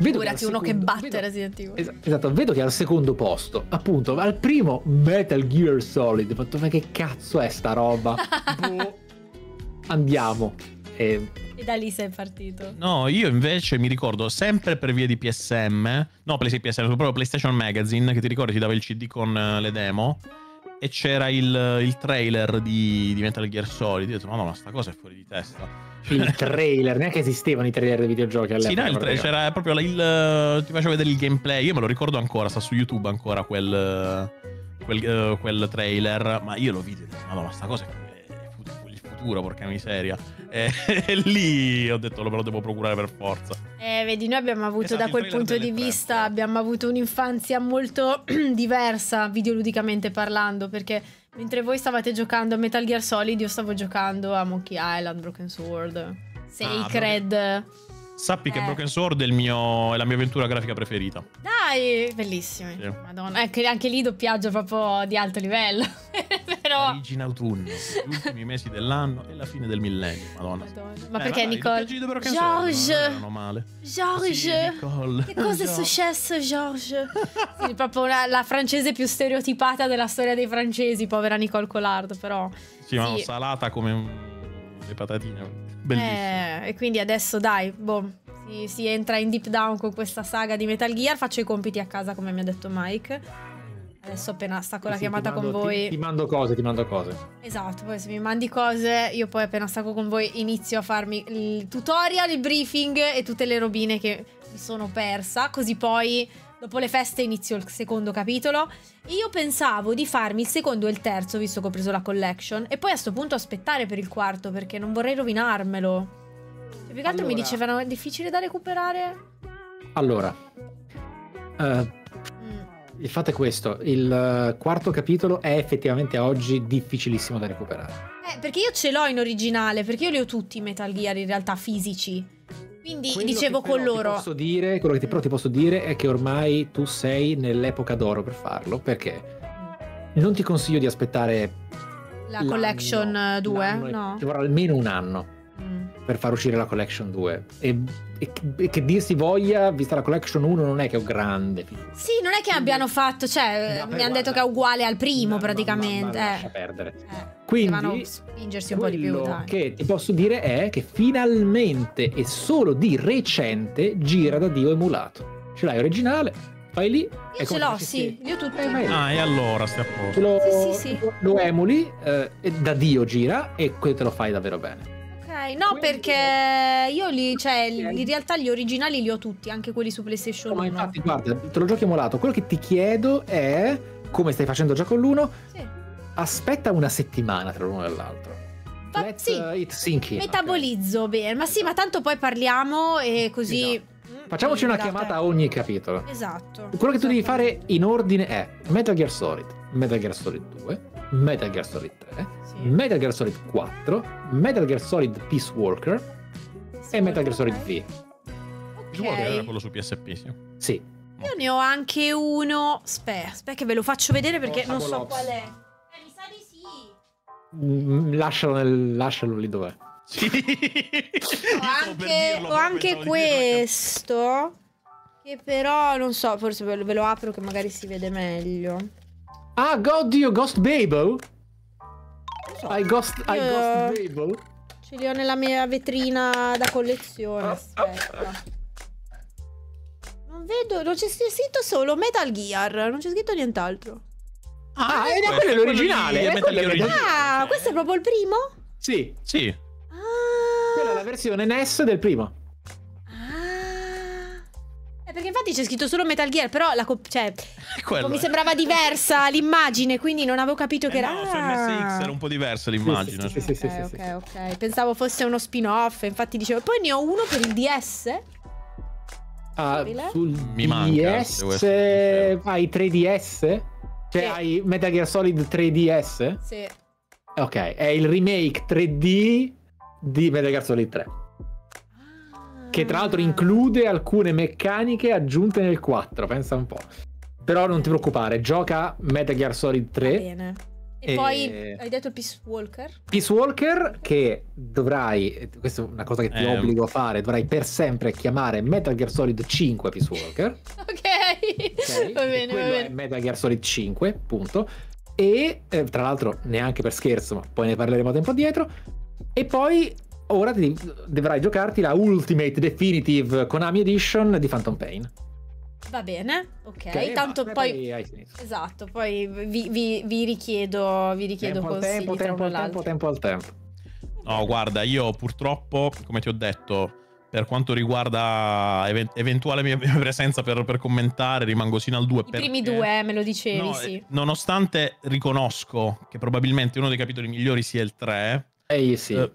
C: Vedo che
A: Figurati uno che
C: secondo-
A: batte
C: vedo-
A: Resident Evil.
C: Es- Esatto, vedo che al secondo posto, appunto, al primo Metal Gear Solid. Ho fatto, ma che cazzo è sta roba? Boh. Andiamo. E
A: E da lì sei partito.
B: No, io invece mi ricordo sempre per via di PSM, no, PSM, proprio PlayStation Magazine, che ti ricordi ti dava il CD con eh, le demo e c'era il, il trailer di, di Metal Gear Solid. Io ho detto, ma sta cosa è fuori di testa.
C: il trailer, neanche esistevano i trailer dei videogiochi all'epoca.
B: Sì, no, il tra- c'era proprio il. Ti faceva vedere il gameplay. Io me lo ricordo ancora, sta su YouTube ancora quel. quel, eh, quel trailer. Ma io lo vidi e ho detto, Madonna, sta cosa è è futuro, porca miseria. E, e lì ho detto, lo lo devo procurare per forza.
A: Eh, vedi, noi abbiamo avuto
B: Esatto,
A: da quel punto di
B: tre,
A: vista,
B: sì.
A: abbiamo avuto un'infanzia molto diversa videoludicamente parlando, perché mentre voi stavate giocando a Metal Gear Solid, io stavo giocando a Monkey Island, Broken Sword, Sacred.
B: Sappi che
A: Eh.
B: Broken Sword è, il mio- è la mia avventura grafica preferita.
A: Dai, dai, bellissimi.
B: Sì.
A: Madonna, anche, anche lì doppiaggio proprio di alto livello. Però...
B: Parigi in autunno, gli ultimi mesi dell'anno e la fine del millennio, madonna.
A: Madonna. Ma
B: Eh,
A: perché
B: vai,
A: Nicole?
B: i doppiaggi di Broken Sword
A: George.
B: non erano male.
A: George.
B: Sì, Nicole.
A: Che cosa è successo, George? Sì, proprio una- la francese più stereotipata della storia dei francesi, povera Nicole Collard, però.
B: Sì, ma
A: Sì.
B: salata come un... le patatine. Bellissimo.
A: Eh, e quindi adesso dai, boh, si, si entra in deep down con questa saga di Metal Gear. Faccio i compiti a casa, come mi ha detto Mike. Adesso appena stacco la
C: Sì,
A: chiamata
C: ti mando-
A: con voi.
C: Ti, ti mando cose, ti mando cose.
A: Esatto, poi se mi mandi cose, io poi appena stacco con voi inizio a farmi il tutorial, il briefing e tutte le robine che mi sono persa. Così poi, dopo le feste, inizio il secondo capitolo. Io pensavo di farmi il secondo e il terzo, visto che ho preso la collection. E poi a sto punto aspettare per il quarto, perché non vorrei rovinarmelo. E più che altro mi
C: Allora-
A: dicevano è difficile da recuperare.
C: Allora,
A: Mm.
C: Il fatto è questo: il eh, quarto capitolo è effettivamente oggi difficilissimo da recuperare.
A: Eh, perché io ce l'ho in originale, perché io li ho tutti i Metal Gear in realtà fisici. Quindi
C: Quello
A: dicevo con loro.
C: Posso dire, quello che ti, però ti posso dire è che ormai tu sei nell'epoca d'oro per farlo. Perché non ti consiglio di aspettare
A: La collection 2?
C: l'anno e-
A: No.
C: Ci vorrà almeno un anno
A: Mm.
C: Per far uscire la collection 2. E, e che- e che dir si voglia, vista la collection 1, non è che è un grande film.
A: Sì, non è che abbiano fatto, cioè,
C: Vabbè,
A: mi hanno detto che è uguale al primo
C: Ma-
A: praticamente.
C: ma- ma lascia
A: eh.
C: perdere.
A: Eh,
C: Quindi,
A: Devono spingersi un po' di più,
C: Quello che ti posso dire è che finalmente e solo di recente gira da Dio emulato. Ce l'hai originale, fai lì.
A: Io ce l'ho, sì, li ho tutti.
C: Eh.
B: Ah, e allora stai a posto.
C: Lo,
A: Sì, sì, sì.
C: lo emuli, eh, da Dio gira e te lo fai davvero bene.
A: No,
C: Quindi-
A: perché io li, cioè, in realtà gli originali li ho tutti, anche quelli su PlayStation
C: Ma
A: 1.
C: infatti, guarda, te lo giochi emulato. Quello che ti chiedo è, come stai facendo già con l'uno,
A: Sì.
C: aspetta una settimana tra l'uno e l'altro.
A: Ma
C: Let
A: sì,
C: uh, in,
A: metabolizzo bene. Ma sì, ma tanto poi parliamo e così...
C: Esatto. Facciamoci una chiamata a ogni capitolo.
A: Esatto.
C: Quello che tu devi
A: Esatto.
C: fare in ordine è Metal Gear Solid, Metal Gear Solid 2, Metal Gear Solid 3,
A: Sì.
C: Metal Gear Solid 4, Metal Gear Solid Peace Walker
A: Sì,
C: e Metal Gear Solid. V.
B: Ci vuole
A: Ok.
B: era quello su PSP, sì.
C: Sì.
A: Io ne ho anche uno. Aspetta, aspetta che ve lo faccio vedere perché
C: Oh,
A: non so qual è. Eh, mi sa di sì.
C: Mm, Lascialo, nel- lascialo lì dov'è.
B: Sì.
A: Ho anche, ho anche questo. Che però non so, forse ve lo, ve lo apro che magari si vede meglio.
C: Ah, oddio, Ghost Babel?
A: So.
C: Hai Ghost,
A: Io-
C: Ghost Babel?
A: Ce li ho nella mia vetrina da collezione. Aspetta. Non vedo, non c'è scritto solo Metal Gear, non c'è scritto nient'altro.
C: Ah,
B: è
C: ed è
B: questo,
C: quello
B: quello
C: l'originale, quello
B: Gear
C: l'originale.
A: Ah, questo è proprio il primo?
C: Sì,
B: Sì.
A: Ah.
C: quella è la versione NES del primo.
A: Perché infatti c'è scritto solo Metal Gear, però la cioè,
B: quello.
A: mi
B: eh.
A: sembrava diversa l'immagine, quindi non avevo capito che
B: Eh
A: era.
B: no, su MSX era un po' diversa l'immagine.
C: Sì, sì, sì,
A: ok,
C: sì,
A: ok, ok. Pensavo fosse uno spin-off, infatti dicevo. Poi ne ho uno per il DS.
C: Ah, sul
B: Mi manca,
C: DS hai 3DS? Cioè
A: Sì.
C: hai Metal Gear Solid 3DS?
A: Sì.
C: Ok, è il remake 3D di Metal Gear Solid 3. Che tra l'altro include alcune meccaniche aggiunte nel 4, pensa un po'. Però non ti preoccupare, gioca Metal Gear Solid
A: Va
C: 3.
A: bene. E,
C: E-
A: poi hai detto Peace Walker?
C: Peace Walker che dovrai, questa è una cosa che ti
B: Eh.
C: obbligo a fare, dovrai per sempre chiamare Metal Gear Solid 5 Peace Walker.
A: Ok.
C: ok?
A: va bene, va
C: quello è
A: bene.
C: Metal Gear Solid 5, punto. E eh, tra l'altro neanche per scherzo, ma poi ne parleremo tempo addietro. E poi ora ti, dovrai giocarti la Ultimate Definitive Konami Edition di Phantom Pain.
A: Va bene, ok.
C: Ok,
A: Tanto
C: basta,
A: poi... Esatto, poi vi, vi- vi richiedo, vi richiedo
C: Tempo al
A: consigli
C: tempo, tempo al tempo, tempo al tempo.
B: No, guarda, io purtroppo, come ti ho detto, per quanto riguarda even- eventuale mia, mia presenza per, per commentare, rimango sino al 2.
A: I primi due, eh, me lo dicevi, sì.
B: Nonostante riconosco che probabilmente uno dei capitoli migliori sia il 3,
C: Ehi sì.
B: eh,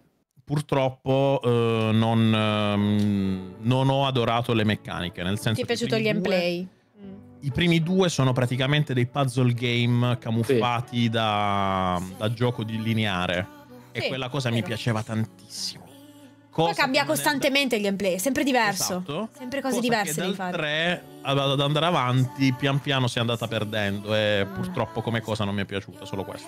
B: purtroppo eh, non, ehm, non ho adorato le meccaniche. Nel senso
A: Ti è piaciuto il
B: due-
A: gameplay? Mm.
B: I primi due sono praticamente dei puzzle game camuffati da, da gioco di lineare. E
A: Sì,
B: quella cosa mi piaceva tantissimo. Cosa
A: Poi cambia costantemente il gameplay, è sempre diverso.
B: Esatto.
A: Sempre cose
B: Cosa
A: diverse devi
B: dal
A: fare.
B: 3 ad andare avanti pian piano si è andata perdendo e
A: Ah.
B: purtroppo come cosa non mi è piaciuta, solo questo.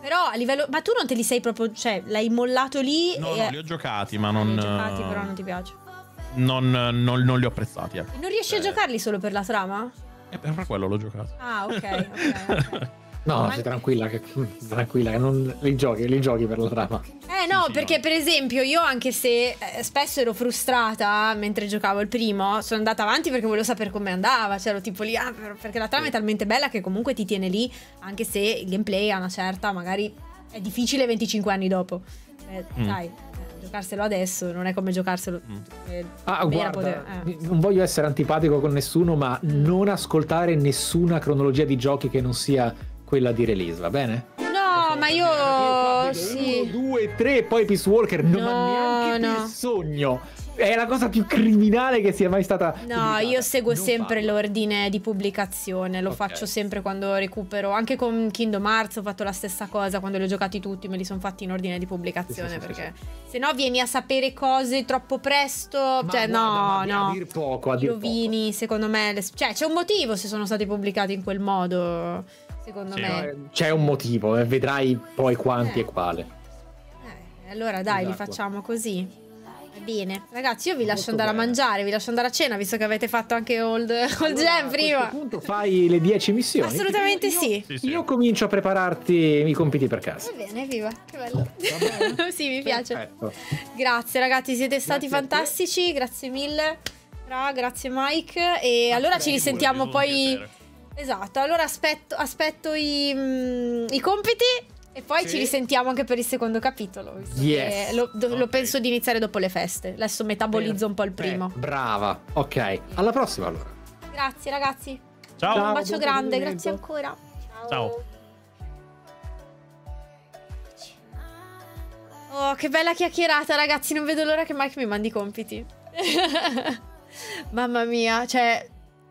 A: Però a livello. Ma tu non te li sei proprio. Cioè, l'hai mollato lì.
B: No,
A: e...
B: no, li ho giocati, ma
A: Ah,
B: non,
A: li hai giocati, però non ti piace.
B: non, non- non li ho apprezzati. ecco.
A: E non riesci a
B: Eh,
A: giocarli solo per la trama?
B: E per quello l'ho giocato.
A: Ah, ok, ok, ok.
C: No,
A: Ma-
C: sei tranquilla, che, tranquilla, che non li giochi, li giochi per la trama.
A: Eh no,
B: sì,
A: perché
B: no.
A: per esempio io anche se eh, spesso ero frustrata mentre giocavo il primo, sono andata avanti perché volevo sapere come andava, cioè ero tipo lì, ah, per- perché la trama è talmente bella che comunque ti tiene lì, anche se il gameplay a una certa, magari è difficile 25 anni dopo. Eh,
B: Mm.
A: Dai, eh, giocarselo adesso non è come giocarselo...
B: Mm.
A: eh,
C: Ah, guarda,
A: pote- eh.
C: non voglio essere antipatico con nessuno, ma non ascoltare nessuna cronologia di giochi che non sia quella di release, va bene?
A: No, ma io...
C: Uno,
A: Sì.
C: due, tre, poi Peace Walker, non
A: No,
C: ha neanche
A: no.
C: per sogno. È la cosa più criminale che sia mai stata.
A: No,
C: pubblicata.
A: io seguo
C: Non
A: sempre l'ordine di pubblicazione, lo
C: Ok.
A: faccio sempre quando recupero, anche con Kingdom Hearts ho fatto la stessa cosa, quando li ho giocati tutti me li sono fatti in ordine di pubblicazione
C: Sì, sì, sì,
A: perché se no vieni a sapere cose troppo presto,
C: Ma
A: cioè
C: guarda, ma
A: no,
C: a
A: no.
C: dir poco, a dir
A: rovini, secondo me, le- cioè c'è un motivo se sono stati pubblicati in quel modo, secondo
B: Sì,
A: me.
C: Eh, C'è un motivo, e vedrai poi quanti
A: Eh.
C: e quale.
A: Eh, allora dai, li
C: Esatto.
A: facciamo così. Bene, ragazzi, io vi lascio
C: Molto
A: andare
C: bene.
A: a mangiare, vi lascio andare a cena, visto che avete fatto anche Old, old
C: Allora,
A: Jam
C: A
A: prima.
C: questo punto fai le 10 missioni.
A: Assolutamente
C: Io-
A: sì.
B: Sì.
C: Io comincio a prepararti i compiti per casa.
A: Va bene, viva, che bello.
C: bene.
A: sì, mi piace.
C: Perfetto.
A: Grazie ragazzi, siete stati
C: Grazie
A: fantastici, grazie mille. Ra, grazie Mike. E allora ci risentiamo poi... Esatto, allora aspetto, aspetto i, mm, i compiti e poi
C: Sì.
A: ci risentiamo anche per il secondo capitolo.
C: Yes.
A: Lo, do- lo
B: Ok.
A: penso di iniziare dopo le feste. Adesso metabolizzo un po' il primo.
C: Eh, brava. Ok, alla prossima allora.
A: Grazie ragazzi.
B: Ciao.
C: Ciao.
A: un bacio
C: buon
A: grande, grazie ancora.
B: Ciao.
A: Oh, che bella chiacchierata, ragazzi. Non vedo l'ora che Mike mi mandi i compiti. Mamma mia, cioè.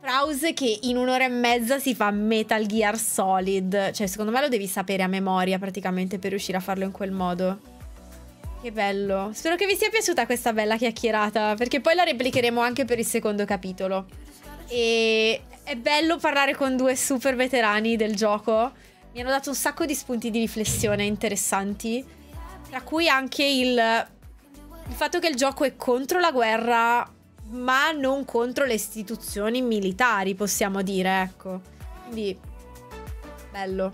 A: Browse che in un'ora e mezza si fa Metal Gear Solid. Cioè, secondo me lo devi sapere a memoria praticamente per riuscire a farlo in quel modo. Che bello. Spero che vi sia piaciuta questa bella chiacchierata. Perché poi la replicheremo anche per il secondo capitolo. E è bello parlare con due super veterani del gioco. Mi hanno dato un sacco di spunti di riflessione interessanti. Tra cui anche il, il fatto che il gioco è contro la guerra, ma non contro le istituzioni militari, possiamo dire, ecco. Quindi, bello.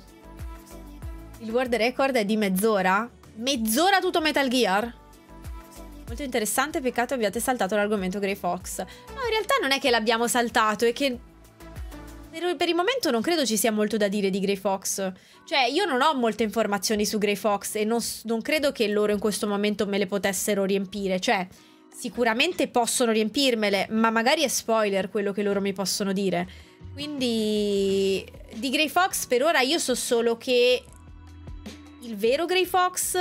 A: Il world record è di mezz'ora? Mezz'ora tutto Metal Gear? Molto interessante, peccato abbiate saltato l'argomento Grey Fox. No, in realtà non è che l'abbiamo saltato, è che per, il momento non credo ci sia molto da dire di Grey Fox. Cioè, io non ho molte informazioni su Grey Fox e non, non credo che loro in questo momento me le potessero riempire. Cioè, sicuramente possono riempirmele, ma magari è spoiler quello che loro mi possono dire. Quindi, di Grey Fox per ora io so solo che il vero Grey Fox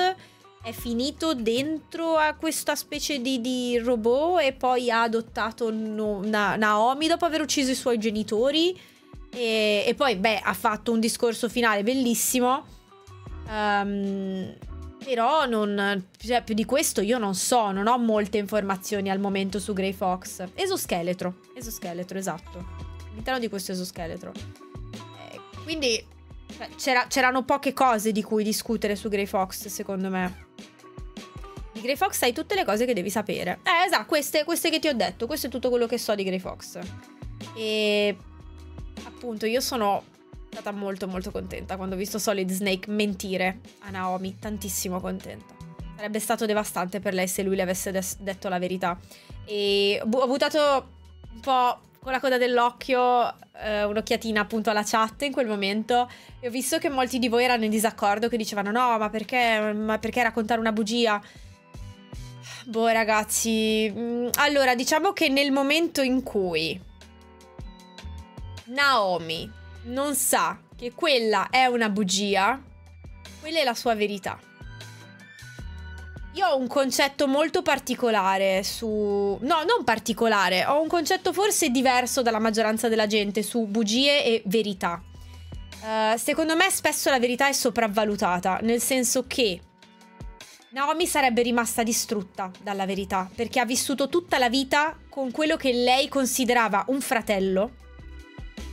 A: è finito dentro a questa specie di, di robot e poi ha adottato No- Na- Naomi dopo aver ucciso i suoi genitori. E, e poi, beh, ha fatto un discorso finale bellissimo. Ehm, però non, cioè, più di questo io non so, non ho molte informazioni al momento su Grey Fox. Esoscheletro, esoscheletro, esatto. All'interno di questo esoscheletro. Eh, quindi cioè, c'era- c'erano poche cose di cui discutere su Grey Fox, secondo me. Di Grey Fox sai tutte le cose che devi sapere. Eh, esatto, queste, queste che ti ho detto. Questo è tutto quello che so di Grey Fox. E appunto, io sono stata molto molto contenta quando ho visto Solid Snake mentire a Naomi. Tantissimo contenta. Sarebbe stato devastante per lei se lui le avesse detto la verità. E ho buttato un po' con la coda dell'occhio eh, un'occhiatina appunto alla chat in quel momento e ho visto che molti di voi erano in disaccordo che dicevano no ma perché, ma perché raccontare una bugia boh ragazzi mm, allora diciamo che nel momento in cui Naomi non sa che quella è una bugia quella è la sua verità io ho un concetto molto particolare su... No, non particolare, ho un concetto forse diverso dalla maggioranza della gente su bugie e verità. Eh, secondo me spesso la verità è sopravvalutata, nel senso che Naomi sarebbe rimasta distrutta dalla verità, perché ha vissuto tutta la vita con quello che lei considerava un fratello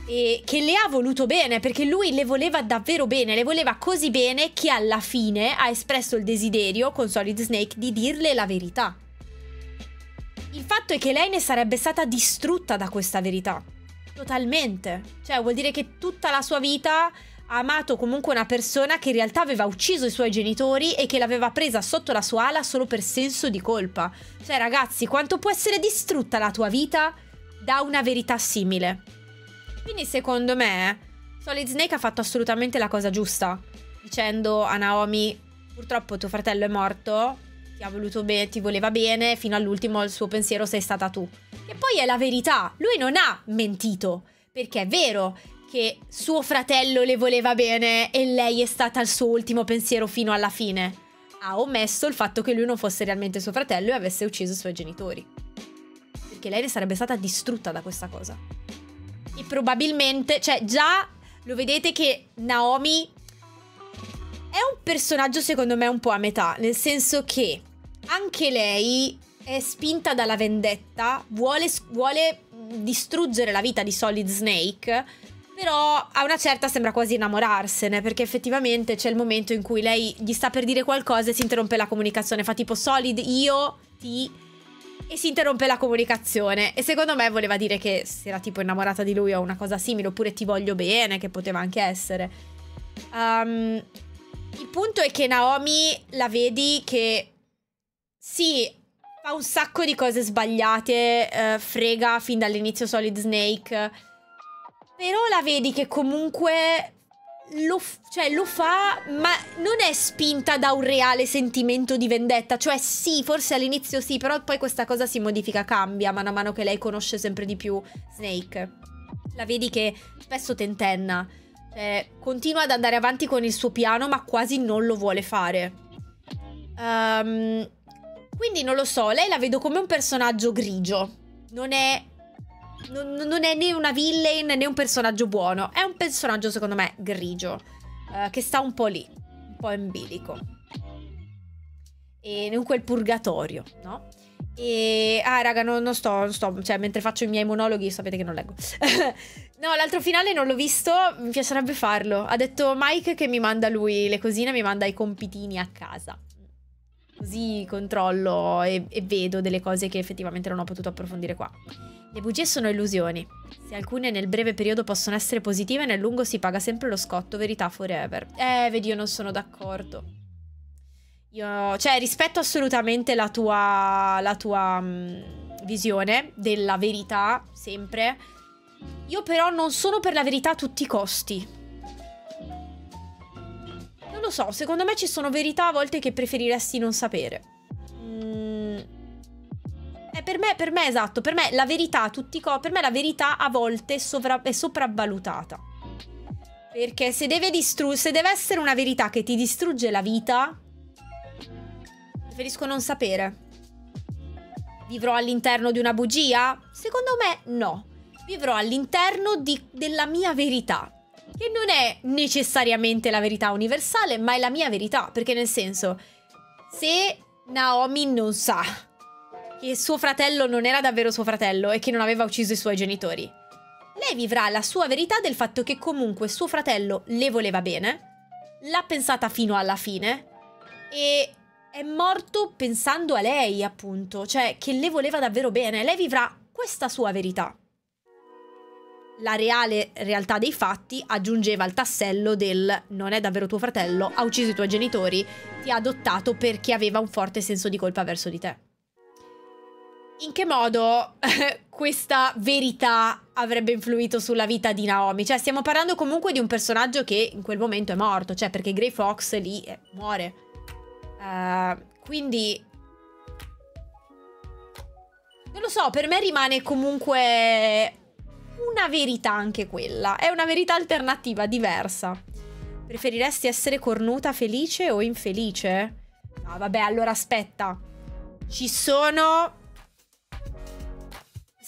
A: e che le ha voluto bene, perché lui le voleva davvero bene, le voleva così bene che alla fine ha espresso il desiderio con Solid Snake di dirle la verità. Il fatto è che lei ne sarebbe stata distrutta da questa verità. Totalmente. Cioè, vuol dire che tutta la sua vita ha amato comunque una persona che in realtà aveva ucciso i suoi genitori e che l'aveva presa sotto la sua ala solo per senso di colpa. Cioè, ragazzi, quanto può essere distrutta la tua vita da una verità simile? Quindi, secondo me, Solid Snake ha fatto assolutamente la cosa giusta. Dicendo a Naomi, purtroppo tuo fratello è morto, ti ha voluto bene, ti voleva bene, fino all'ultimo il suo pensiero sei stata tu. E poi è la verità, lui non ha mentito, perché è vero che suo fratello le voleva bene e lei è stata il suo ultimo pensiero fino alla fine. Ha omesso il fatto che lui non fosse realmente suo fratello e avesse ucciso i suoi genitori. Perché lei ne sarebbe stata distrutta da questa cosa. E probabilmente, cioè già lo vedete che Naomi è un personaggio secondo me un po' a metà, nel senso che anche lei è spinta dalla vendetta, vuole, vuole distruggere la vita di Solid Snake, però a una certa sembra quasi innamorarsene, perché effettivamente c'è il momento in cui lei gli sta per dire qualcosa e si interrompe la comunicazione, fa tipo Solid, io, ti... E si interrompe la comunicazione. E secondo me voleva dire che si era tipo innamorata di lui o una cosa simile, oppure ti voglio bene, che poteva anche essere. Um, il punto è che Naomi la vedi che sì, fa un sacco di cose sbagliate, eh, frega fin dall'inizio Solid Snake. Però la vedi che comunque lo, cioè, lo fa, ma non è spinta da un reale sentimento di vendetta. Cioè, sì, forse all'inizio sì, però poi questa cosa si modifica, cambia mano a mano che lei conosce sempre di più Snake. La vedi che spesso tentenna. Cioè, continua ad andare avanti con il suo piano, ma quasi non lo vuole fare. Um, quindi non lo so, lei la vedo come un personaggio grigio. Non è. Non, non è né una villain né un personaggio buono. È un personaggio, secondo me, grigio. Uh, che sta un po' lì. Un po' in bilico. E in quel purgatorio, no? E. Ah, raga, non, non, sto, sto. Cioè, mentre faccio i miei monologhi, sapete che non leggo. no, l'altro finale non l'ho visto. Mi piacerebbe farlo. Ha detto Mike che mi manda lui le cosine, mi manda i compitini a casa. Così controllo e, e, vedo delle cose che effettivamente non ho potuto approfondire qua. Le bugie sono illusioni. Se alcune nel breve periodo possono essere positive, nel lungo si paga sempre lo scotto, verità forever. Eh, vedi, io non sono d'accordo. Io, cioè, rispetto assolutamente la tua, la tua mh, visione della verità, sempre. Io però non sono per la verità a tutti i costi. Non lo so, secondo me ci sono verità a volte che preferiresti non sapere. Mm. Eh, per me, per me, esatto, per me la verità a tutti i per me la verità a volte è, sovra- è sopravvalutata. Perché se deve, distru- se deve essere una verità che ti distrugge la vita, preferisco non sapere. Vivrò all'interno di una bugia? Secondo me no. Vivrò all'interno di- della mia verità che non è necessariamente la verità universale, ma è la mia verità, perché nel senso, se Naomi non sa che suo fratello non era davvero suo fratello e che non aveva ucciso i suoi genitori, lei vivrà la sua verità del fatto che comunque suo fratello le voleva bene, l'ha pensata fino alla fine e è morto pensando a lei, appunto, cioè che le voleva davvero bene. Lei vivrà questa sua verità la reale realtà dei fatti aggiungeva il tassello del non è davvero tuo fratello, ha ucciso i tuoi genitori, ti ha adottato perché aveva un forte senso di colpa verso di te. In che modo questa verità avrebbe influito sulla vita di Naomi? Cioè, stiamo parlando comunque di un personaggio che in quel momento è morto, cioè perché Grey Fox lì eh, muore. Uh, quindi... Non lo so, per me rimane comunque una verità anche quella. È una verità alternativa, diversa. Preferiresti essere cornuta felice o infelice? No, vabbè, allora aspetta. Ci sono...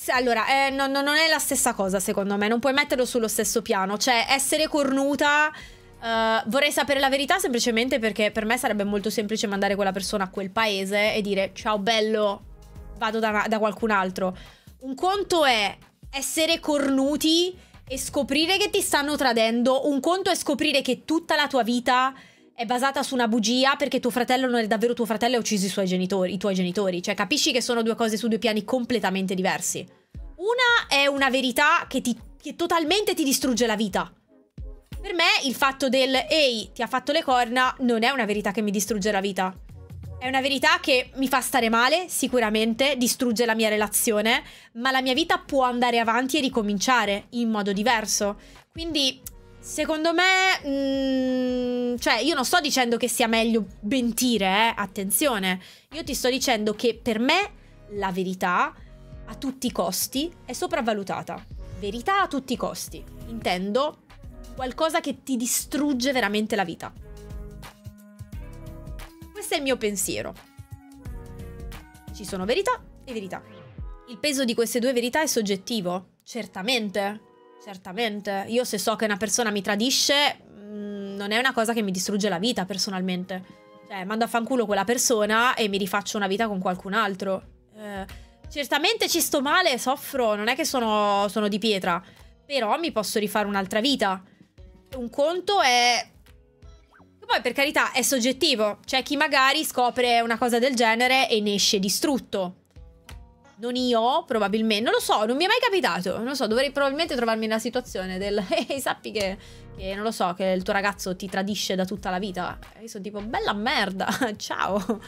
A: Allora, eh, no, no, non è la stessa cosa secondo me, non puoi metterlo sullo stesso piano. Cioè, essere cornuta Uh, vorrei sapere la verità semplicemente perché per me sarebbe molto semplice mandare quella persona a quel paese e dire ciao bello, vado da, da qualcun altro. Un conto è essere cornuti e scoprire che ti stanno tradendo. Un conto è scoprire che tutta la tua vita è basata su una bugia perché tuo fratello non è davvero tuo fratello e ha ucciso i suoi genitori, i tuoi genitori. Cioè, capisci che sono due cose su due piani completamente diversi. Una è una verità che, ti, che totalmente ti distrugge la vita. Per me il fatto del ehi, ti ha fatto le corna non è una verità che mi distrugge la vita. È una verità che mi fa stare male, sicuramente, distrugge la mia relazione, ma la mia vita può andare avanti e ricominciare in modo diverso. Quindi, secondo me, mm, cioè, io non sto dicendo che sia meglio mentire, eh, attenzione. Io ti sto dicendo che per me la verità, a tutti i costi, è sopravvalutata. Verità a tutti i costi. Intendo qualcosa che ti distrugge veramente la vita. Questo è il mio pensiero. Ci sono verità e verità. Il peso di queste due verità è soggettivo? Certamente. Certamente. Io se so che una persona mi tradisce, mm, non è una cosa che mi distrugge la vita personalmente. Cioè, mando a fanculo quella persona e mi rifaccio una vita con qualcun altro. Eh, certamente ci sto male, soffro, non è che sono, sono di pietra. Però mi posso rifare un'altra vita. Un conto è... Poi per carità è soggettivo. C'è chi magari scopre una cosa del genere e ne esce distrutto. Non io, probabilmente. Non lo so, non mi è mai capitato. Non lo so, dovrei probabilmente trovarmi nella situazione del... Ehi, sappi che, che, non lo so, che il tuo ragazzo ti tradisce da tutta la vita. Io sono tipo, bella merda, ciao.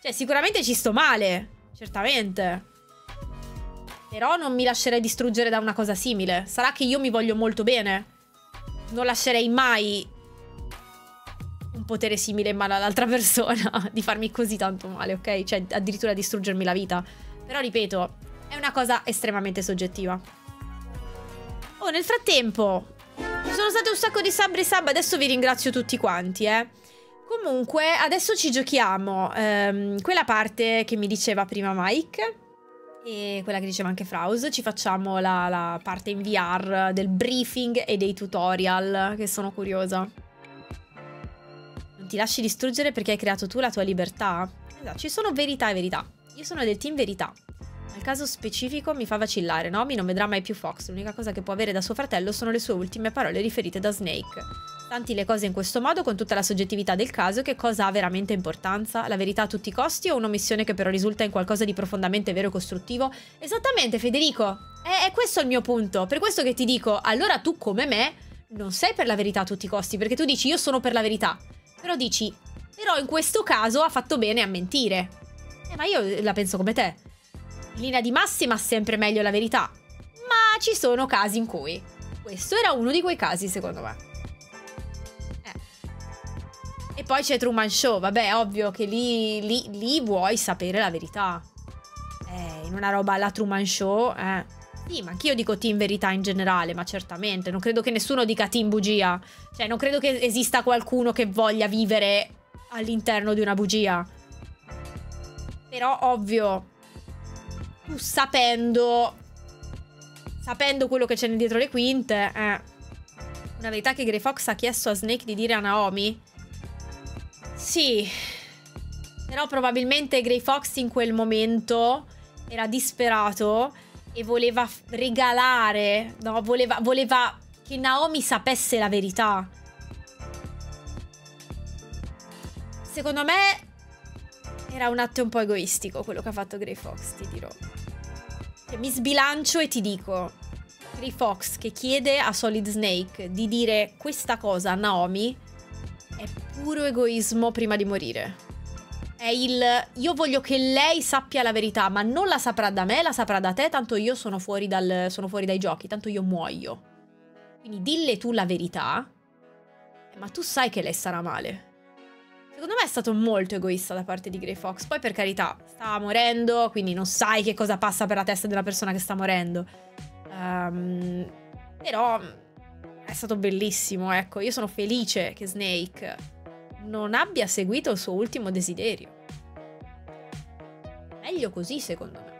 A: Cioè, sicuramente ci sto male. Certamente. Però non mi lascerei distruggere da una cosa simile. Sarà che io mi voglio molto bene non lascerei mai un potere simile in mano all'altra persona di farmi così tanto male, ok? Cioè, addirittura distruggermi la vita. Però, ripeto, è una cosa estremamente soggettiva. Oh, nel frattempo, ci sono state un sacco di sub sub, adesso vi ringrazio tutti quanti, eh. Comunque, adesso ci giochiamo ehm, quella parte che mi diceva prima Mike e quella che diceva anche Fraus, ci facciamo la, la, parte in VR del briefing e dei tutorial, che sono curiosa. Non ti lasci distruggere perché hai creato tu la tua libertà? Esatto, ci sono verità e verità. Io sono del team verità. Nel caso specifico mi fa vacillare, Nomi non vedrà mai più Fox, l'unica cosa che può avere da suo fratello sono le sue ultime parole riferite da Snake. Tanti le cose in questo modo, con tutta la soggettività del caso, che cosa ha veramente importanza? La verità a tutti i costi o un'omissione che però risulta in qualcosa di profondamente vero e costruttivo? Esattamente, Federico. È, è questo il mio punto. Per questo che ti dico, allora tu come me non sei per la verità a tutti i costi, perché tu dici io sono per la verità. Però dici, però in questo caso ha fatto bene a mentire. Eh, ma io la penso come te. In linea di massima sempre meglio la verità. Ma ci sono casi in cui. Questo era uno di quei casi, secondo me. E poi c'è Truman Show, vabbè, ovvio che lì, lì, lì vuoi sapere la verità. Eh, in una roba alla Truman Show, eh. Sì, ma anch'io dico team verità in generale, ma certamente. Non credo che nessuno dica team bugia. Cioè, non credo che esista qualcuno che voglia vivere all'interno di una bugia. Però, ovvio, tu sapendo... Sapendo quello che c'è dietro le quinte, eh. Una verità che Grey Fox ha chiesto a Snake di dire a Naomi sì. Però probabilmente Grey Fox in quel momento era disperato e voleva regalare, no, voleva, voleva che Naomi sapesse la verità. Secondo me era un atto un po' egoistico quello che ha fatto Grey Fox, ti dirò. Cioè, mi sbilancio e ti dico, Grey Fox che chiede a Solid Snake di dire questa cosa a Naomi è puro egoismo prima di morire. È il io voglio che lei sappia la verità, ma non la saprà da me, la saprà da te, tanto io sono fuori, dal, sono fuori dai giochi, tanto io muoio. Quindi dille tu la verità, ma tu sai che lei sarà male. Secondo me è stato molto egoista da parte di Grey Fox. Poi per carità, stava morendo, quindi non sai che cosa passa per la testa della persona che sta morendo. Um, però è stato bellissimo, ecco. Io sono felice che Snake non abbia seguito il suo ultimo desiderio. Meglio così, secondo me.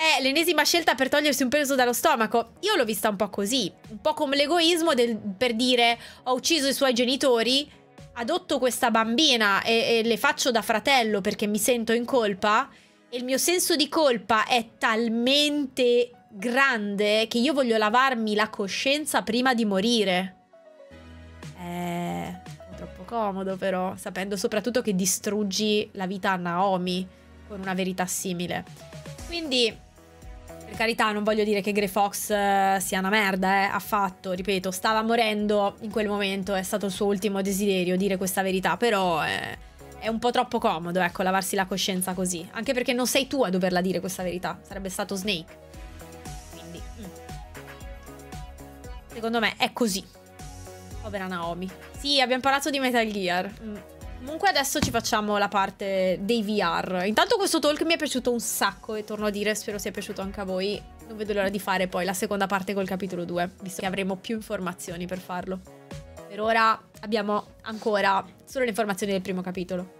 A: È l'ennesima scelta per togliersi un peso dallo stomaco. Io l'ho vista un po' così, un po' come l'egoismo del, per dire ho ucciso i suoi genitori, adotto questa bambina e, e le faccio da fratello perché mi sento in colpa e il mio senso di colpa è talmente grande che io voglio lavarmi la coscienza prima di morire. È troppo comodo però, sapendo soprattutto che distruggi la vita a Naomi con una verità simile. Quindi, per carità, non voglio dire che Grey Fox eh, sia una merda, eh, affatto, ripeto, stava morendo in quel momento, è stato il suo ultimo desiderio dire questa verità, però eh, è un po' troppo comodo, ecco, lavarsi la coscienza così, anche perché non sei tu a doverla dire questa verità, sarebbe stato Snake. Quindi, mm. secondo me è così. Povera Naomi. Sì, abbiamo parlato di Metal Gear. Mm. Comunque adesso ci facciamo la parte dei VR. Intanto questo talk mi è piaciuto un sacco e torno a dire, spero sia piaciuto anche a voi. Non vedo l'ora di fare poi la seconda parte col capitolo 2, visto che avremo più informazioni per farlo. Per ora abbiamo ancora solo le informazioni del primo capitolo.